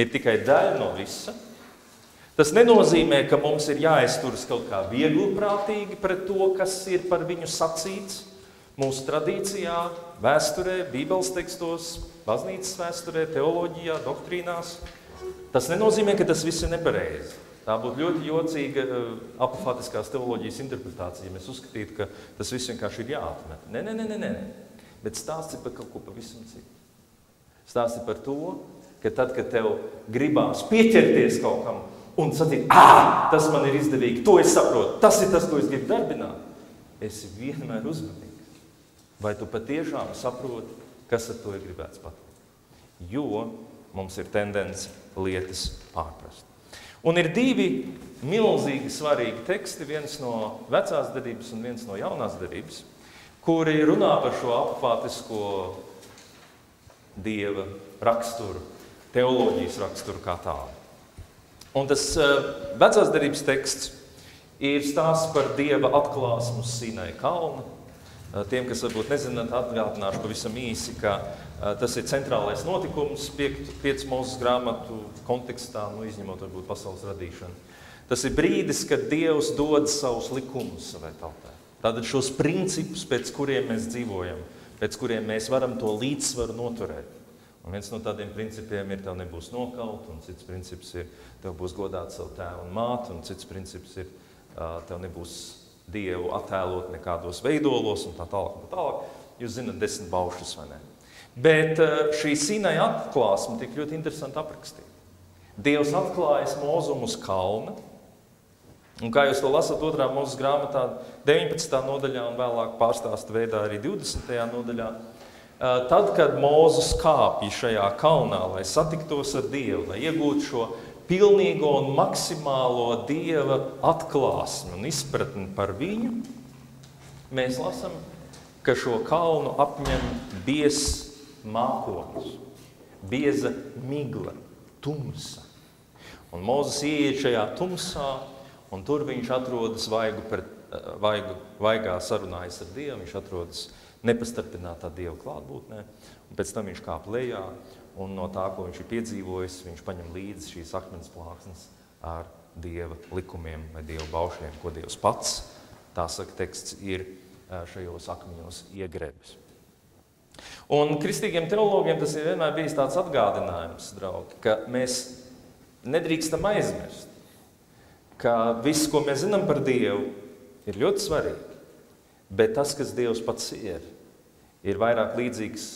ir tikai daļa no visa. Tas nenozīmē, ka mums ir jāizturas kaut kā vieglprātīgi pret to, kas ir par viņu sacīts mūsu tradīcijā, vēsturē, Bībeles tekstos, baznīcas vēsturē, teoloģijā, doktrīnās. Tas nenozīmē, ka tas viss ir nepareizi. Tā būtu ļoti jocīga uh, apofātiskās teoloģijas interpretācija, ja mēs uzskatītu, ka tas viss vienkārši ir jāatmet. Nē, nē, nē, nē, nē. bet stāsts ir par kaut ko pavisam citu. Stāsts ir par to, ka tad, kad tev gribās pieķerties kaut kam un sacīt, ah, tas man ir izdevīgi, to es saprotu, tas ir tas, ko es gribu darbināt. Es vienmēr uzmanīgs. Vai tu patiešām saproti, kas ar to ir gribēts pateikt? Jo mums ir tendence lietas pārprast. Un ir divi milzīgi svarīgi teksti, viens no vecās darbības un viens no jaunās darbības, kuri runā par šo apfātisko dieva raksturu, teoloģijas raksturu kā tādu. Un tas uh, vecās darbības teksts ir stāsts par dieva atklāsmu Sinai kalna. Uh, tiem, kas varbūt nezināt, atgādināšu pavisam īsi, ka uh, tas ir centrālais notikums piecas mūzes grāmatu kontekstā, nu, izņemot varbūt pasaules radīšanu. Tas ir brīdis, kad Dievs dod savus likumus savai tautai. Tātad šos principus, pēc kuriem mēs dzīvojam, pēc kuriem mēs varam to līdzsvaru noturēt. Un viens no tādiem principiem ir, tev nebūs nokaut, un cits princips ir, tev būs godāt savu tēvu un māti, un cits princips ir, tev nebūs dievu attēlot nekādos veidolos, un tā tālāk. Tā tālāk. Jūs zināt, desmit baušas vai ne. Bet šī Sinai atklāsme tik ļoti interesanti aprakstīta. Dievs atklājas mūzumu uz kalna. Un kā jūs to lasat otrā mūzes grāmatā, 19. nodaļā un vēlāk pārstāstu veidā arī 20. nodaļā, tad, kad Mūzes kāpja šajā kalnā, lai satiktos ar Dievu, lai iegūtu šo pilnīgo un maksimālo dieva atklāsmi un izpratni par viņu, mēs lasām, ka šo kalnu apņem biezs mākonis, bieza migla, tumsa. Un Mozus ieiet šajā tumsā, un tur viņš atrodas vaigu pret, vaigu, vaigā sarunājas ar Dievu. Viņš atrodas nepastarpinātā Dieva klātbūtnē, un pēc tam viņš kāp lejā un no tā, ko viņš ir piedzīvojis, viņš paņem līdzi šīs akmens plāksnes ar dieva likumiem vai dieva baušļiem, ko Dievs pats, tā saka teksts, ir šajos akmeņos iegrebis. Un kristīgiem teologiem tas ir vienmēr bijis tāds atgādinājums, draugi, ka mēs nedrīkstam aizmirst, ka viss, ko mēs zinām par Dievu, ir ļoti svarīgi. Bet tas, kas Dievs pats ir, ir vairāk līdzīgs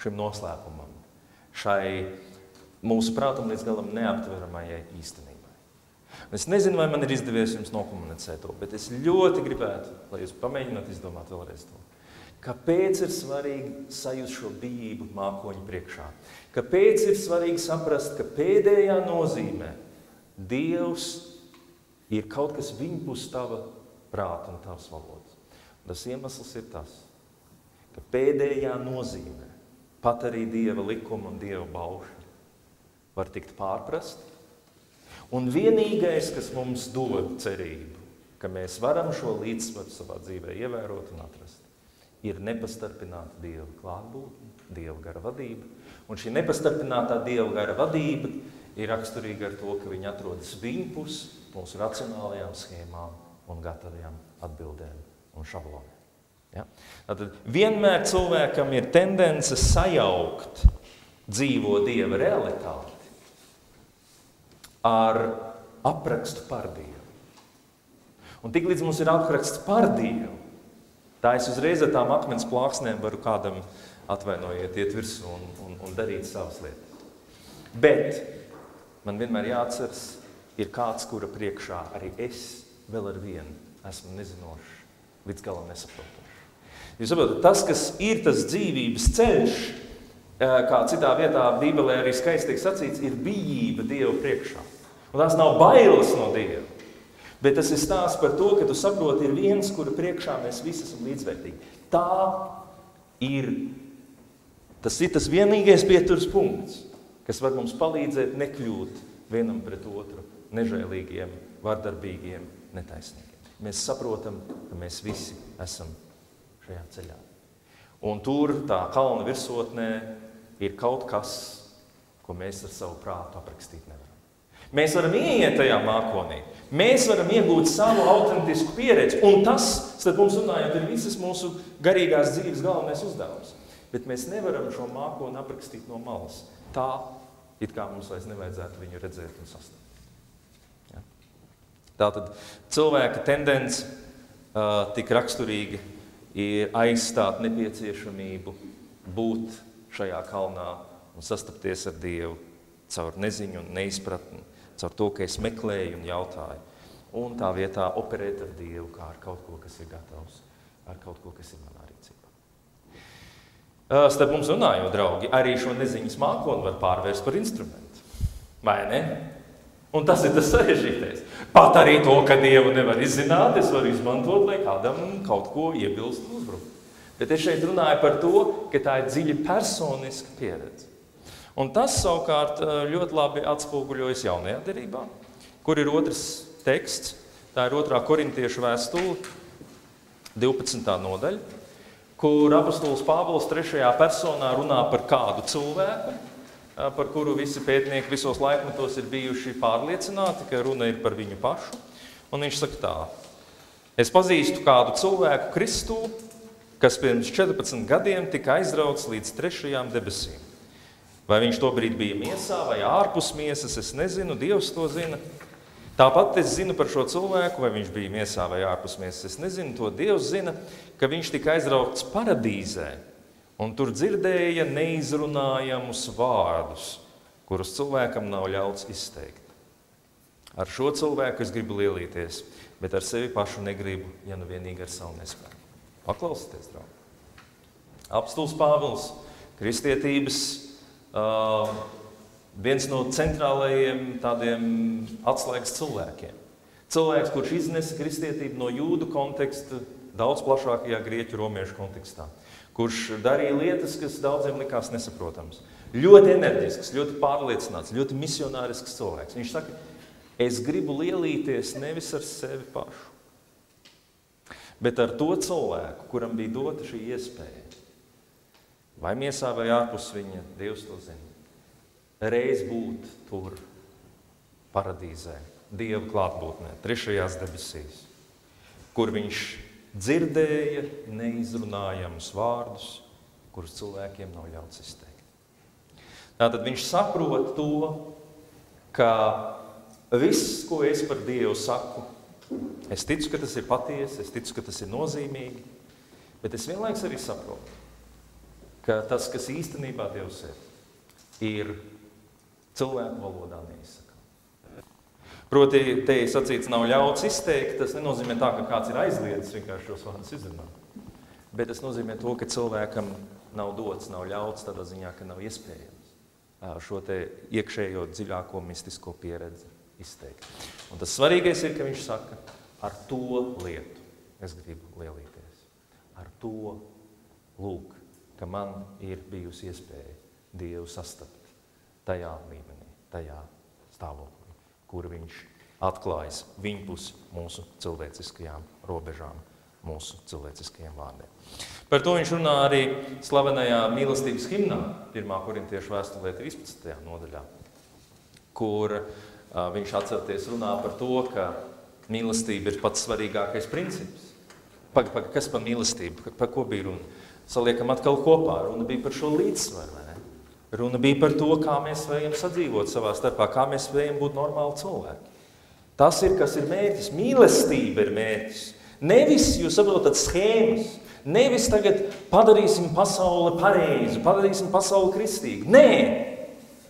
šim noslēpumam, šai mūsu prātam līdz galam neaptveramajai īstenībai. Es nezinu, vai man ir izdevies jums nokomunicēt to, bet es ļoti gribētu, lai jūs pamēģināt izdomāt vēlreiz to. Kāpēc ir svarīgi sajust šo bijību mākoņu priekšā? Kāpēc ir svarīgi saprast, ka pēdējā nozīmē Dievs ir kaut kas viņa pus tava prāta un tavas valodas? Tas iemesls ir tas, ka pēdējā nozīmē Pat arī Dieva likuma un Dieva baušļi var tikt pārprast. Un vienīgais, kas mums dod cerību, ka mēs varam šo līdzsvaru savā dzīvē ievērot un atrast, ir nepastarpināta Dieva klātbūtne, Dieva gara vadība. Un šī nepastarpinātā Dieva gara vadība ir raksturīga ar to, ka viņi atrodas viņpus mūsu racionālajām schēmām un gatavajām atbildēm un šabloniem. Ja? Tad vienmēr cilvēkam ir tendence sajaukt dzīvo dieva realitāti ar aprakstu par Dievu. Un tik līdz mums ir apraksts par Dievu, tā es uzreiz ar tām akmens plāksnēm varu kādam atvainojiet, iet virsū un, un, un darīt savas lietas. Bet man vienmēr jāatceras, ir kāds, kura priekšā arī es vēl ar vienu esmu nezinošs, līdz galam nesaprotošs. Jūs saprotat, tas, kas ir tas dzīvības ceļš, kā citā vietā Bībelē arī skaisti tiek sacīts, ir bijība Dieva priekšā. Un tās nav bailes no Dieva. Bet tas ir stāsts par to, ka tu saproti, ir viens, kura priekšā mēs visi esam līdzvērtīgi. Tā ir tas, ir tas vienīgais pieturas punkts, kas var mums palīdzēt nekļūt vienam pret otru nežēlīgiem, vardarbīgiem, netaisnīgiem. Mēs saprotam, ka mēs visi esam šajā ceļā. Un tur tā kalna virsotnē ir kaut kas, ko mēs ar savu prātu aprakstīt nevaram. Mēs varam ieiet tajā mākonī, mēs varam iegūt savu autentisku pieredzi, un tas, starp mums runājot, ir visas mūsu garīgās dzīves galvenais uzdevums. Bet mēs nevaram šo mākoni aprakstīt no malas. Tā, it kā mums vairs nevajadzētu viņu redzēt un sastapt. Ja? Tā tad cilvēka tendence uh, tik raksturīgi ir aizstāt nepieciešamību būt šajā kalnā un sastapties ar Dievu caur neziņu un neizpratni, caur to, ka es meklēju un jautāju. Un tā vietā operēt ar Dievu kā ar kaut ko, kas ir gatavs, ar kaut ko, kas ir manā rīcībā. Starp mums runājot, draugi, arī šo neziņas mākoni var pārvērst par instrumentu. Vai ne? Un tas ir tas sarežģītais. Pat arī to, ka Dievu nevar izzināt, es varu izmantot, lai kādam kaut ko iebilst uzbrukt. Bet es šeit runāju par to, ka tā ir dziļi personiska pieredze. Un tas savukārt ļoti labi atspoguļojas jaunajā derībā, kur ir otrs teksts. Tā ir otrā korintiešu vēstule, 12. nodaļa, kur apustulis Pāvils trešajā personā runā par kādu cilvēku, par kuru visi pētnieki visos laikmetos ir bijuši pārliecināti, ka runa ir par viņu pašu. Un viņš saka tā, es pazīstu kādu cilvēku Kristū, kas pirms 14 gadiem tika aizrauts līdz trešajām debesīm. Vai viņš tobrīd bija miesā vai ārpus miesas, es nezinu, Dievs to zina. Tāpat es zinu par šo cilvēku, vai viņš bija miesā vai ārpus miesas. Es nezinu, to Dievs zina, ka viņš tika aizrauts paradīzē un tur dzirdēja neizrunājamus vārdus, kurus cilvēkam nav ļauts izteikt. Ar šo cilvēku es gribu lielīties, bet ar sevi pašu negribu, ja nu vienīgi ar savu nespēju. Paklausieties, draugi. Apstults Pāvils, kristietības uh, viens no centrālajiem tādiem atslēgas cilvēkiem. Cilvēks, kurš iznesa kristietību no jūdu konteksta daudz plašākajā grieķu romiešu kontekstā, kurš darīja lietas, kas daudziem likās nesaprotamas. Ļoti enerģisks, ļoti pārliecināts, ļoti misionārisks cilvēks. Viņš saka, es gribu lielīties nevis ar sevi pašu, bet ar to cilvēku, kuram bija dota šī iespēja. Vai miesā, vai ārpus viņa, Dievs to zina reiz būt tur, paradīzē, Dieva klātbūtnē, trešajās debesīs, kur viņš dzirdēja neizrunājamus vārdus, kurus cilvēkiem nav ļauts izteikt. Tātad viņš saprot to, ka viss, ko es par Dievu saku, es ticu, ka tas ir patiesi, es ticu, ka tas ir nozīmīgi, bet es vienlaikus arī saprotu, ka tas, kas īstenībā Dievs ir, ir cilvēku valodā neizsaka. Proti, te ir sacīts, nav ļauts izteikt. Tas nenozīmē tā, ka kāds ir aizliedzis vienkārši šos vārdus izrunāt. Bet tas nozīmē to, ka cilvēkam nav dots, nav ļauts tādā ziņā, ka nav iespējams šo iekšējo dziļāko mistisko pieredzi izteikt. Un tas svarīgais ir, ka viņš saka, ar to lietu es gribu lielīties. Ar to lūk, ka man ir bijusi iespēja Dievu sastapt tajā līmenī, tajā stāvoklī, kur viņš atklājas viņpus mūsu cilvēciskajām robežām, mūsu cilvēciskajiem vārdiem. Par to viņš runā arī slavenajā mīlestības himnā, 1. korintiešu vēstulē 13. nodaļā, kur uh, viņš atcerieties runā par to, ka mīlestība ir pats svarīgākais princips. Paga, paga, kas par mīlestību? Par ko bija runa? Saliekam atkal kopā. Runa bija par šo līdzsvaru. Runa bija par to, kā mēs spējam sadzīvot savā starpā, kā mēs spējam būt normāli cilvēki. Tas ir, kas ir mērķis. Mīlestība ir mērķis. Nevis, jūs saprotat, schēmas. Nevis tagad padarīsim pasauli pareizi, padarīsim pasauli kristīgu. Nē,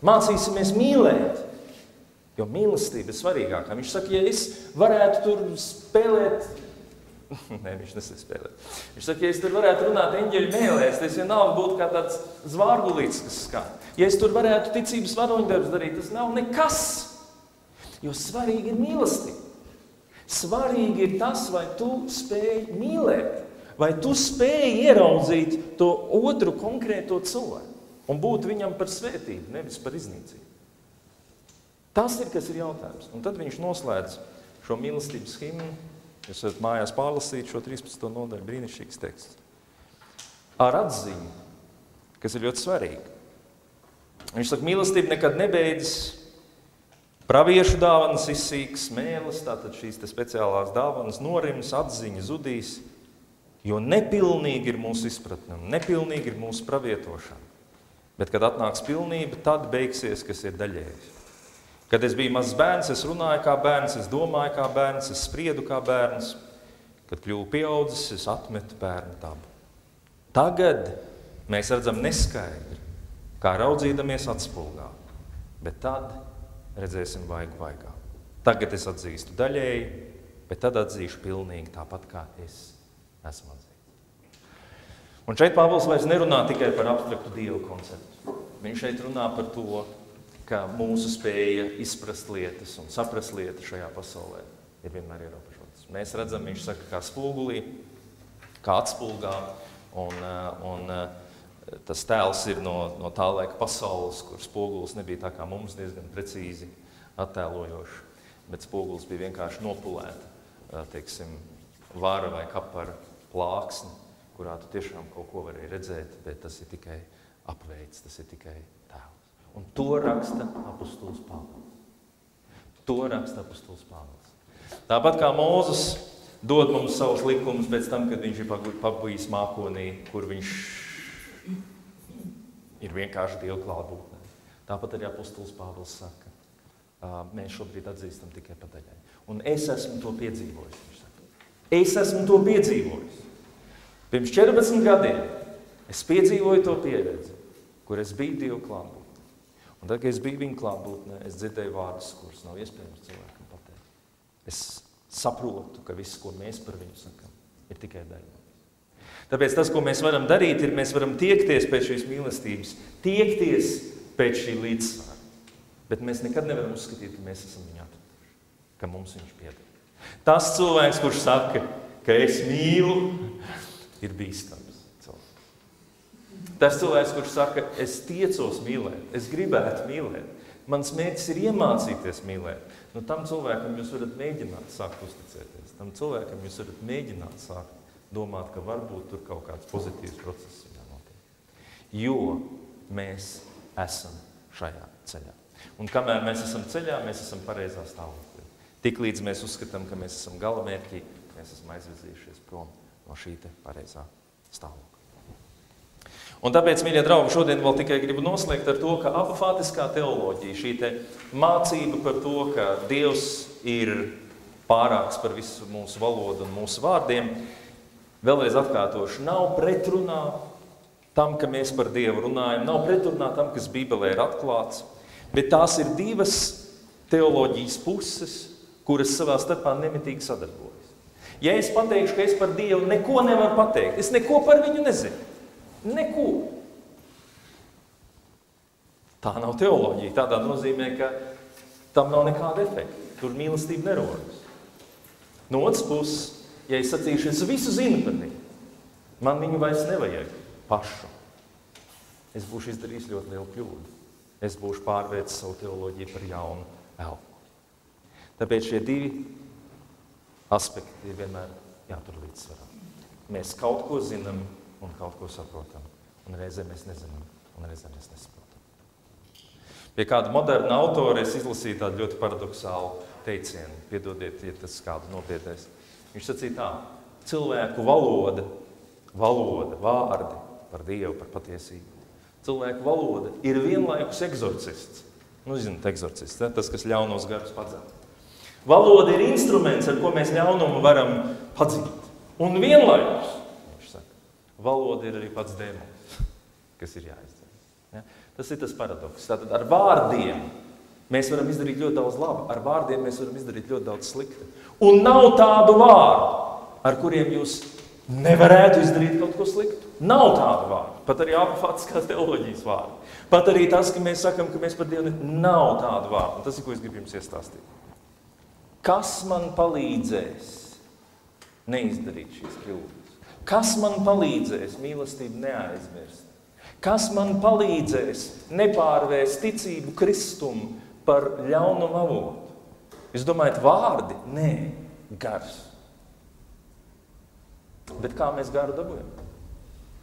mācīsimies mīlēt. Jo mīlestība ir svarīgākā. Viņš saka, ja es varētu tur spēlēt Nē, viņš nespēlē. Viņš saka, ja es tur varētu runāt eņģeļu mēlēs, tas vienalga būtu kā tāds zvārgulīts, kas skan. Ja es tur varētu ticības varoņdarbs darīt, tas nav nekas. Jo svarīgi ir mīlestība. Svarīgi ir tas, vai tu spēj mīlēt, vai tu spēj ieraudzīt to otru konkrēto cilvēku un būt viņam par svētību, nevis par iznīcību. Tas ir, kas ir jautājums. Un tad viņš noslēdz šo mīlestības himnu Jūs varat mājās pārlasīt šo 13. nodaļu, brīnišķīgs teksts. Ar atziņu, kas ir ļoti svarīga. Viņš saka, mīlestība nekad nebeidzas. Praviešu dāvanas izsīks, mēlis, tātad šīs speciālās dāvanas norims, atziņa zudīs, jo nepilnīgi ir mūsu izpratne, nepilnīgi ir mūsu pravietošana. Bet, kad atnāks pilnība, tad beigsies, kas ir daļējis. Kad es biju mazs bērns, es runāju kā bērns, es domāju kā bērns, es spriedu kā bērns. Kad kļuvu pieaudzis, es atmetu bērnu dabu. Tagad mēs redzam neskaidri, kā raudzīdamies atspulgā, bet tad redzēsim vaigu vaigā. Tagad es atzīstu daļēji, bet tad atzīšu pilnīgi tāpat, kā es esmu atzīts. Un šeit Pāvils vairs nerunā tikai par abstraktu dievu konceptu. Viņš šeit runā par to, ka mūsu spēja izprast lietas un saprast lietas šajā pasaulē ir vienmēr ierobežotas. Mēs redzam, viņš saka, kā spogulī, kā atspulgā, un, eh, un eh, tas tēls ir no, no tā laika pasaules, kur spogulis nebija tā kā mums diezgan precīzi attēlojošs, bet spogulis bija vienkārši nopulēta, eh, teiksim, vara vai kapara plāksne, kurā tu tiešām kaut ko varēji redzēt, bet tas ir tikai apveids, tas ir tikai Un to raksta apustulis Pāvils. To raksta apustulis Pāvils. Tāpat kā Mūzes dod mums savus likumus pēc tam, kad viņš ir pabijis mākonī, kur viņš ir vienkārši Dieva klātbūtnē. Tāpat arī apustulis Pāvils saka, mēs šobrīd atzīstam tikai pa daļai. Un es esmu to piedzīvojis. Es esmu to piedzīvojis. Pirms 14 gadiem es piedzīvoju to pieredzi, kur es biju Dieva klātbūtnē. Un tad, kad es biju viņa klātbūtnē, es dzirdēju vārdus, kurus nav iespējams cilvēkam pateikt. Es saprotu, ka viss, ko mēs par viņu sakām, ir tikai daļa. Tāpēc tas, ko mēs varam darīt, ir mēs varam tiekties pēc šīs mīlestības, tiekties pēc šī līdzsvara. Bet mēs nekad nevaram uzskatīt, ka mēs esam viņu atraduši, ka mums viņš pieder. Tas cilvēks, kurš saka, ka es mīlu, ir bīstams. Tas cilvēks, kurš saka, es tiecos mīlēt, es gribētu mīlēt, mans mērķis ir iemācīties mīlēt. Nu, tam cilvēkam jūs varat mēģināt sākt uzticēties. Tam cilvēkam jūs varat mēģināt sākt domāt, ka varbūt tur kaut kāds pozitīvs process ir jānotiek. Jo mēs esam šajā ceļā. Un kamēr mēs esam ceļā, mēs esam pareizā stāvoklī. Tiklīdz mēs uzskatām, ka mēs esam galamērķī, mēs esam aizvirzījušies prom no šī pareizā stāvokļa. Un tāpēc, mīļie draugi, šodien vēl tikai gribu noslēgt ar to, ka apofātiskā teoloģija, šī te mācība par to, ka Dievs ir pārāks par visu mūsu valodu un mūsu vārdiem, vēlreiz atkārtošu, nav pretrunā tam, ka mēs par Dievu runājam, nav pretrunā tam, kas Bībelē ir atklāts, bet tās ir divas teoloģijas puses, kuras savā starpā nemitīgi sadarbojas. Ja es pateikšu, ka es par Dievu neko nevaru pateikt, es neko par viņu nezinu, Neko. Tā nav teoloģija. Tādā nozīmē, ka tam nav nekāda efekta. Tur mīlestība nerodas. No otras puses, ja es sacīšu, es visu zinu par viņu, man viņu vairs nevajag pašu. Es būšu izdarījis ļoti lielu kļūdu. Es būšu pārvērtis savu teoloģiju par jaunu elpu. Tāpēc šie divi aspekti ir vienmēr jātur līdzsvarā. Mēs kaut ko zinām, un kaut ko saprotam. Un reizē mēs nezinām, un reizē mēs nesaprotam. Pie kāda moderna autora es izlasīju tādu ļoti paradoxālu teicienu. Piedodiet, ja tas kādu nopietnēs. Viņš sacīja tā, cilvēku valoda, valoda, vārdi par Dievu, par patiesību. Cilvēku valoda ir vienlaikus eksorcists. Nu, zināt, eksorcists, ne? tas, kas ļaunos garus padzēr. Valoda ir instruments, ar ko mēs ļaunumu varam padzīt. Un vienlaikus Valoda ir arī pats dēmons, kas ir jāizdara. Ja? Tas ir tas paradoks. Tātad ar vārdiem mēs varam izdarīt ļoti daudz laba, ar vārdiem mēs varam izdarīt ļoti daudz slikta. Un nav tādu vārdu, ar kuriem jūs nevarētu izdarīt kaut ko sliktu. Nav tādu vārdu. Pat arī apfātiskās teoloģijas vārdu. Pat arī tas, ka mēs sakam, ka mēs par Dievu nav tādu vārdu. Tas ir, ko es gribu jums iestāstīt. Kas man palīdzēs neizdarīt šīs kļūdas? Kas man palīdzēs mīlestību neaizmirst? Kas man palīdzēs nepārvērst ticību Kristum par ļaunumu avotu? Jūs domājat, vārdi? Nē, gars. Bet kā mēs garu dabūjam?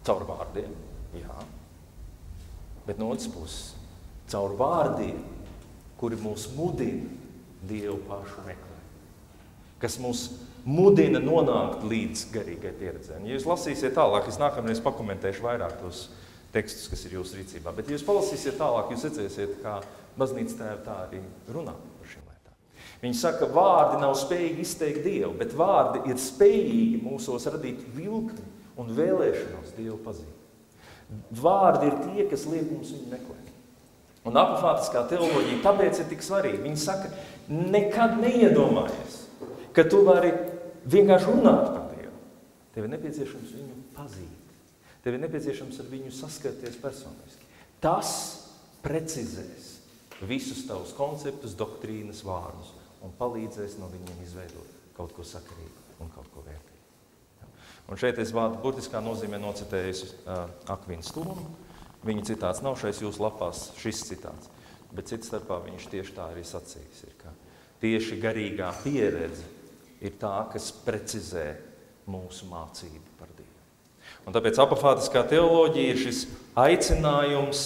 Caur vārdiem, jā. Bet no otras puses, caur vārdiem, kuri mūs mudina Dievu pašu meklēt. Kas mūs mudina nonākt līdz garīgai pieredzē. Ja jūs lasīsiet tālāk, es nākamreiz pakomentēšu vairāk tos tekstus, kas ir jūsu rīcībā. Bet, ja jūs palasīsiet tālāk, jūs redzēsiet, kā baznīca tēva tā arī runā par šīm lietām. Viņi saka, ka vārdi nav spējīgi izteikt Dievu, bet vārdi ir spējīgi mūsos radīt vilkni un vēlēšanos Dievu pazīt. Vārdi ir tie, kas liek mums viņu meklēt. Un apofātiskā teoloģija tāpēc ir tik svarīga. Viņi saka, nekad neiedomājies, ka tu vari vienkārši runāt par Dievu. Tev ir nepieciešams viņu pazīt. Tev ir nepieciešams ar viņu saskarties personiski. Tas precizēs visus tavus konceptus, doktrīnas, vārdus un palīdzēs no viņiem izveidot kaut ko sakarīgu un kaut ko vērtīgu. Un šeit es vārdu burtiskā nozīmē nocitēju uh, Akvīnu Stūmu. Viņa citāts nav šais jūsu lapās, šis citāts. Bet cits starpā viņš tieši tā arī sacījis. Ir, ka tieši garīgā pieredze ir tā, kas precizē mūsu mācību par Dievu. Un tāpēc apofātiskā teoloģija ir šis aicinājums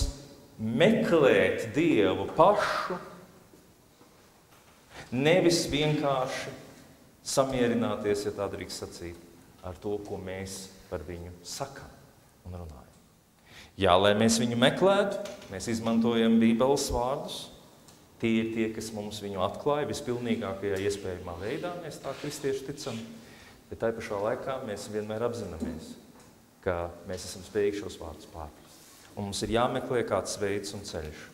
meklēt Dievu pašu, nevis vienkārši samierināties, ja tā drīkst sacīt, ar to, ko mēs par viņu sakām un runājam. Jā, lai mēs viņu meklētu, mēs izmantojam Bībeles vārdus. Tie ir tie, kas mums viņu atklāja vispilnīgākajā iespējamā veidā. Mēs tā kristieši ticam. Bet tajā pašā laikā mēs vienmēr apzināmies, ka mēs esam spējīgi šos vārdus pārprast. Un mums ir jāmeklē kāds veids un ceļš,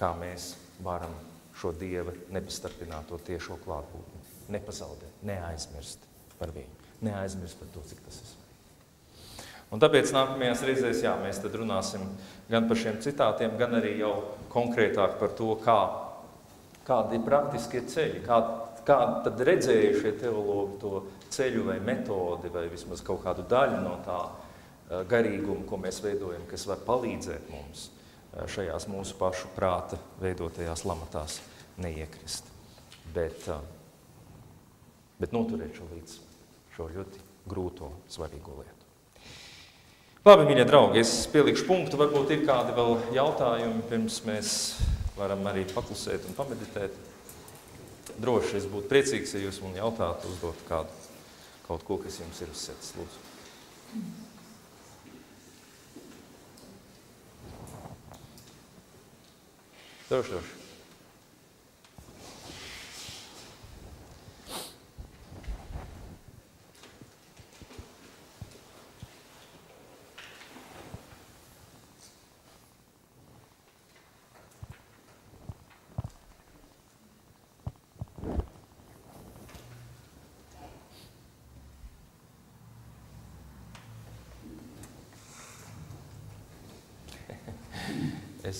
kā mēs varam šo Dieva nepastarpināto tiešo klātbūtni nepazaudēt, neaizmirst par viņu neaizmirst par to, cik tas ir svarīgi. Un tāpēc nākamajās reizēs jā, mēs runāsim gan par šiem citātiem, gan arī jau konkrētāk par to, kā, kādi ir praktiskie ceļi, kā, kā tad redzējušie teologi to ceļu vai metodi, vai vismaz kaut kādu daļu no tā eh, garīguma, ko mēs veidojam, kas var palīdzēt mums eh, šajās mūsu pašu prāta veidotajās lamatās neiekrist. Bet, eh, bet noturēt šo līdzsvaru šo ļoti grūto, svarīgo lietu. Labi, mīļie draugi, es pielikšu punktu. Varbūt ir kādi vēl jautājumi, pirms mēs varam arī paklusēt un pameditēt. Droši es būtu priecīgs, ja jūs man jautātu, uzdot kādu kaut ko, kas jums ir uz sirds. Lūdzu. Droši, droši.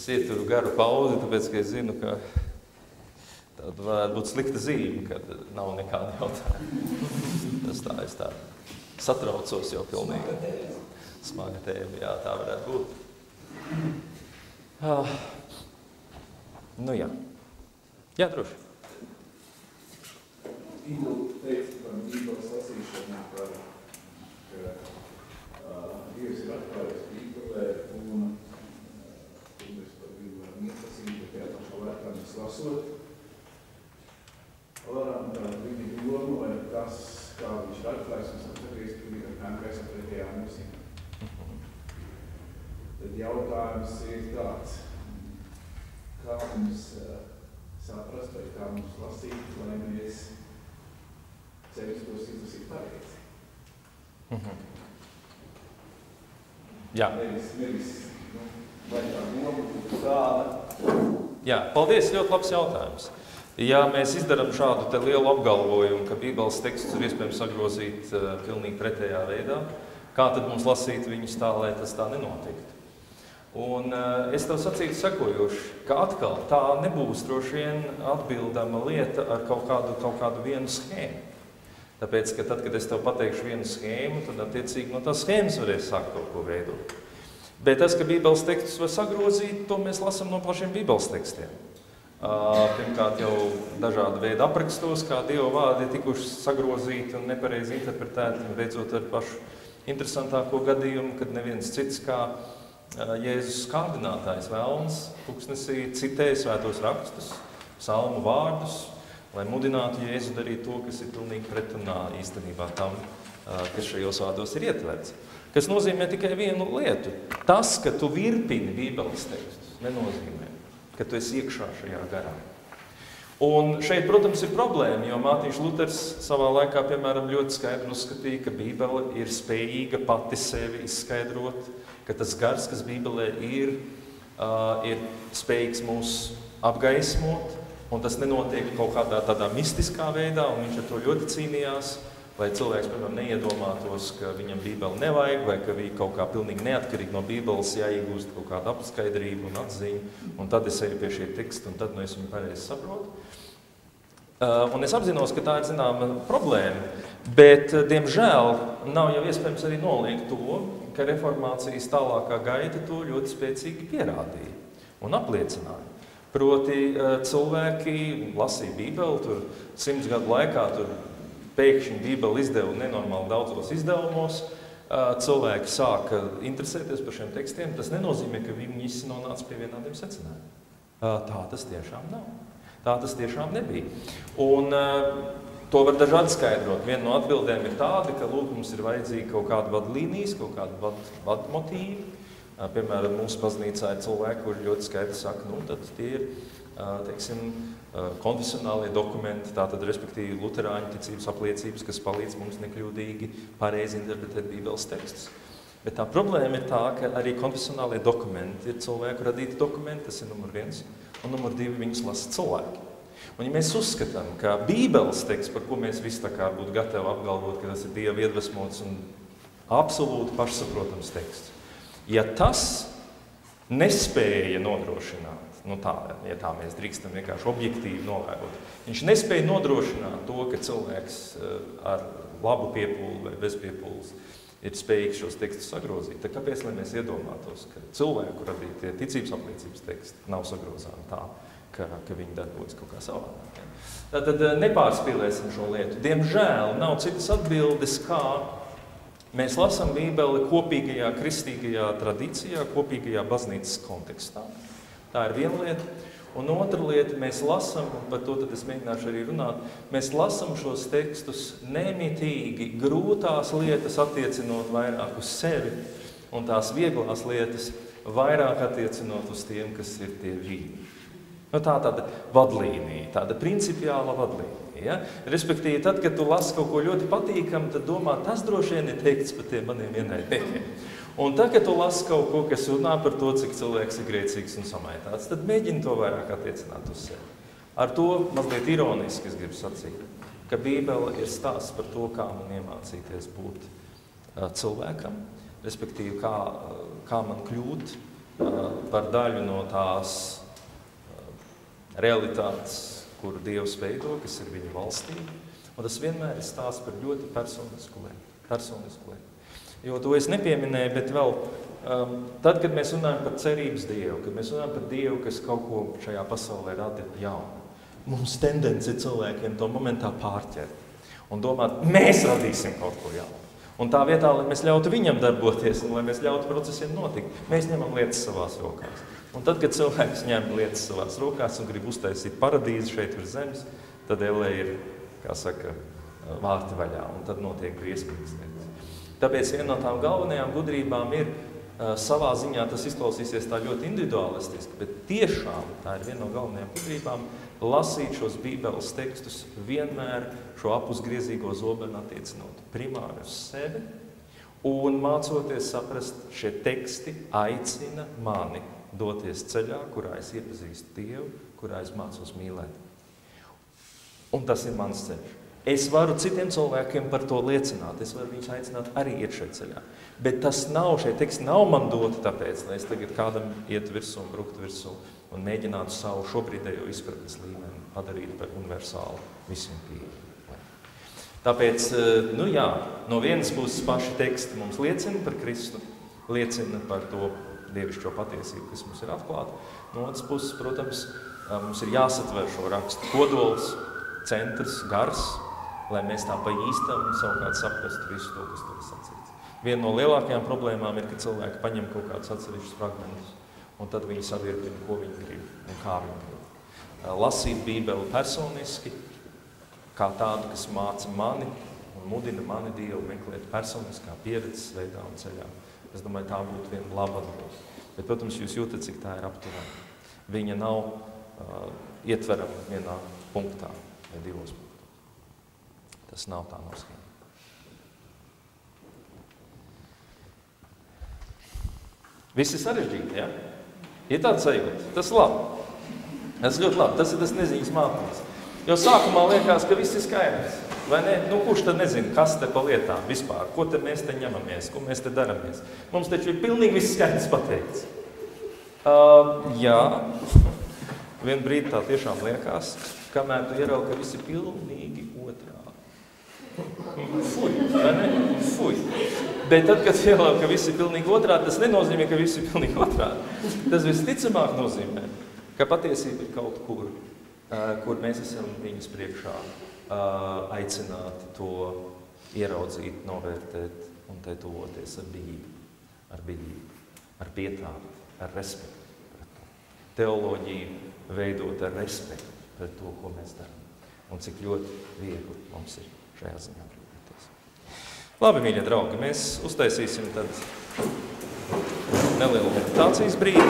Es ieturu garu pauzi, tāpēc, ka es zinu, ka tā varētu būt slikta zīme, kad nav nekāda jautājuma. Tas tā es tā satraucos jau pilnīgi. Smaga tēma, jā, tā varētu būt. Ah. Nu jā. Jā, droši. Igu teica par Bībeles lasīšanu, par, ka uh, Dievs ir atklājis Bībelē un mēs lasot, varam viņa domu, vai tas, kā viņš ir atklājis, un saprotīs, ka viņa kā mēs pretējā mūsīm. Tad jautājums ir tāds, kā mums saprast, vai kā mums lasīt, lai mēs censtos izlasīt pareizi. Mhm. Jā. Nevis, nevis, nu, vai tā būtu tāda, Jā, paldies, ļoti labs jautājums. Ja mēs izdarām šādu lielu apgalvojumu, ka Bībeles tekstus ir iespējams sagrozīt uh, pilnīgi pretējā veidā, kā tad mums lasīt viņus tā, lai tas tā nenotiktu? Un, uh, es tev sacītu sekojoši, ka atkal tā nebūs droši vien atbildama lieta ar kaut kādu, kaut kādu vienu schēmu. Tāpēc, ka tad, kad es tev pateikšu vienu schēmu, tad attiecīgi no tās schēmas varēs sākt kaut ko veidot. Bet tas, ka Bībeles tekstus var sagrozīt, to mēs lasām no pašiem Bībeles tekstiem. Pirmkārt, jau dažādi veidi aprakstos, kā Dieva vārdi ir tikuši sagrozīti un nepareizi interpretēti, un beidzot ar pašu interesantāko gadījumu, kad neviens cits kā Jēzus kārdinātājs vēlns tuksnesī citēja svētos rakstus, salmu vārdus, lai mudinātu Jēzu darīt to, kas ir pilnīgi pretrunā īstenībā tam, kas šajos vārdos ir ietverts kas nozīmē tikai vienu lietu. Tas, ka tu virpini Bībeles tekstus, nenozīmē, ka tu esi iekšā šajā garā. Un šeit, protams, ir problēma, jo Mārtiņš Luters savā laikā, piemēram, ļoti skaidri uzskatīja, ka Bībele ir spējīga pati sevi izskaidrot, ka tas gars, kas Bībelē ir, uh, ir spējīgs mūs apgaismot, un tas nenotiek kaut kādā tādā mistiskā veidā, un viņš ar to ļoti cīnījās. Lai cilvēks, piemēram, neiedomātos, ka viņam Bībeli nevajag, vai ka viņa kaut kā pilnīgi neatkarīgi no Bībeles jāiegūst kaut kāda apskaidrība un atziņa, un tad es eju pie šī teksta, un tad nu, es viņu pareizi saprotu. Uh, un es apzinos, ka tā ir zināma problēma, bet, uh, diemžēl, nav jau iespējams arī noliegt to, ka reformācijas tālākā gaita to ļoti spēcīgi pierādīja un apliecināja. Proti, uh, cilvēki lasīja Bībeli, tur simts gadu laikā tur pēkšņi Bībeli izdeva nenormāli daudzos izdevumos. Cilvēki sāka interesēties par šiem tekstiem. Tas nenozīmē, ka viņi visi nonāca pie vienādiem secinājumiem. Tā tas tiešām nav. Tā tas tiešām nebija. Un, To var dažādi skaidrot. Viena no atbildēm ir tāda, ka lūk, mums ir vajadzīga kaut kāda vadlīnijas, kaut kāda vad, vadmotīva. Piemēram, mūsu baznīcā ir cilvēki, kuriem ļoti skaidri saka, nu, tie ir teiksim, konfesionālie dokumenti, tātad, respektīvi, luterāņu ticības apliecības, kas palīdz mums nekļūdīgi pareizi interpretēt Bībeles tekstus. Bet tā problēma ir tā, ka arī konfesionālie dokumenti ir cilvēku radīti dokumenti, tas ir numur viens, un numur divi viņus lasa cilvēki. Un, ja mēs uzskatām, ka Bībeles teksts, par ko mēs visi tā kā būtu gatavi apgalvot, ka tas ir Dieva iedvesmots un absolūti pašsaprotams teksts, ja tas nespēja nodrošināt Nu, tā, ja tā mēs drīkstam vienkārši objektīvi novērot. Viņš nespēja nodrošināt to, ka cilvēks eh, ar labu piepūli vai bez piepūles ir spējīgs šos tekstus sagrozīt. Tad kāpēc mēs iedomātos, ka cilvēku radītie ticības apliecības teksti nav sagrozāmi tā, ka, ka viņi darbojas kaut kā savādāk? Ja? Tad eh, nepārspīlēsim šo lietu. Diemžēl nav citas atbildes, kā mēs lasām Bībeli kopīgajā kristīgajā tradīcijā, kopīgajā baznīcas kontekstā. Tā ir viena lieta. Un otra lieta, mēs lasām, un par to es mēģināšu arī runāt, mēs lasām šos tekstus nemitīgi, grūtās lietas attiecinot vairāk uz sevi, un tās vieglās lietas vairāk attiecinot uz tiem, kas ir tie vīri. Nu, tā ir tāda vadlīnija, tāda principiāla vadlīnija. Ja? Respektīvi, tad, kad tu lasi kaut ko ļoti patīkamu, tad domā, tas droši vien ir teikts par tiem maniem ienaidniekiem. Un tad, kad tu lasi kaut ko, kas runā par to, cik cilvēks ir grēcīgs un samaitāts, tad mēģini to vairāk attiecināt uz sevi. Ar to mazliet ironiski es gribu sacīt, ka Bībele ir stāsts par to, kā man iemācīties būt uh, cilvēkam, respektīvi, kā, uh, kā man kļūt uh, par daļu no tās realitātes, kuru Dievs veido, kas ir viņa valstī. Un tas vienmēr ir stāsts par ļoti personisku lietu. Personisku lietu. Jo to es nepieminēju, bet vēl um, tad, kad mēs runājam par cerības Dievu, kad mēs runājam par Dievu, kas kaut ko šajā pasaulē rada jaunu, mums tendence cilvēkiem to momentā pārķert un domāt, mēs radīsim kaut ko jaunu. Un tā vietā, lai mēs ļautu viņam darboties un lai mēs ļautu procesiem notikt, mēs ņemam lietas savās rokās. Un tad, kad cilvēks ņem lietas savās rokās un grib uztaisīt paradīzi šeit virs zemes, tad ellē ir, kā saka, vārti vaļā un tad notiek briesmīgas lietas. Tāpēc viena no tām galvenajām gudrībām ir savā ziņā, tas izklausīsies tā ļoti individualistiski, bet tiešām tā ir viena no galvenajām gudrībām lasīt šos bībeles tekstus vienmēr šo apusgriezīgo zobenu attiecinot primāri uz sevi un mācoties saprast, šie teksti aicina mani doties ceļā, kurā es iepazīstu Dievu, kurā es mācos mīlēt. Un tas ir mans ceļš. Es varu citiem cilvēkiem par to liecināt, es varu viņus aicināt arī iet šajā ceļā. Bet tas nav, šie teksti nav man doti tāpēc, lai es tagad kādam iet virsū un bruktu virsū un mēģinātu savu šobrīdējo izpratnes līmeni padarīt par universālu visiem pieejamu. Tāpēc, eh, nu jā, no vienas puses paši teksti mums liecina par Kristu, liecina par to dievišķo patiesību, kas mums ir atklāta. No otras puses, protams, eh, mums ir jāsatver šo rakstu kodols, centrs, gars, lai mēs tā pa īstam savukārt saprastu visu to, kas tur ir sacīts. Viena no lielākajām problēmām ir, ka cilvēki paņem kaut kādus atsevišķus fragmentus, un tad viņi savirtina, ko viņi grib un kā viņi grib. Lasīt Bībeli personiski, kā tādu, kas māca mani un mudina mani Dievu meklēt personiskā pieredzes veidā un ceļā. Es domāju, tā būtu viena laba atbilde. Bet, protams, jūs jūtat, cik tā ir aptuvena. Viņa nav uh, ietverama vienā punktā vai divos punktos. Tas nav tā no schēma. Viss ir sarežģīti. Ja? Ir tāds sajūta. Tas labi. Tas ļoti labi. Tas ir tas neziņas mākslinieks. Jo sākumā liekas, ka viss ir skaidrs. Vai ne? Nu, kurš tad nezina, kas te pa lietām vispār? Ko te mēs te ņemamies? Ko mēs te daramies? Mums taču ir pilnīgi viss skaidrs pateikts. Uh, jā, vien brīdi tā tiešām liekas, kamēr tu ieraugi, ka viss ir pilnīgi. Fuj, vai ne? Fuj. Bet tad, kad ieraugi, ka viss ir pilnīgi otrādi, tas nenozīmē, ka viss ir pilnīgi otrādi. Tas visticamāk nozīmē, ka patiesība ir kaut kur, kur mēs esam viņas priekšā aicināti to ieraudzīt, novērtēt un te tuvoties ar bijību, ar bijību, ar pietāvu, ar respektu pret to. Teoloģiju veidot ar respektu pret to, ko mēs darām. Un cik ļoti viegli mums ir šajā ziņā. Labi, mīļie draugi, mēs uztaisīsim tad nelielu meditācijas brīdi.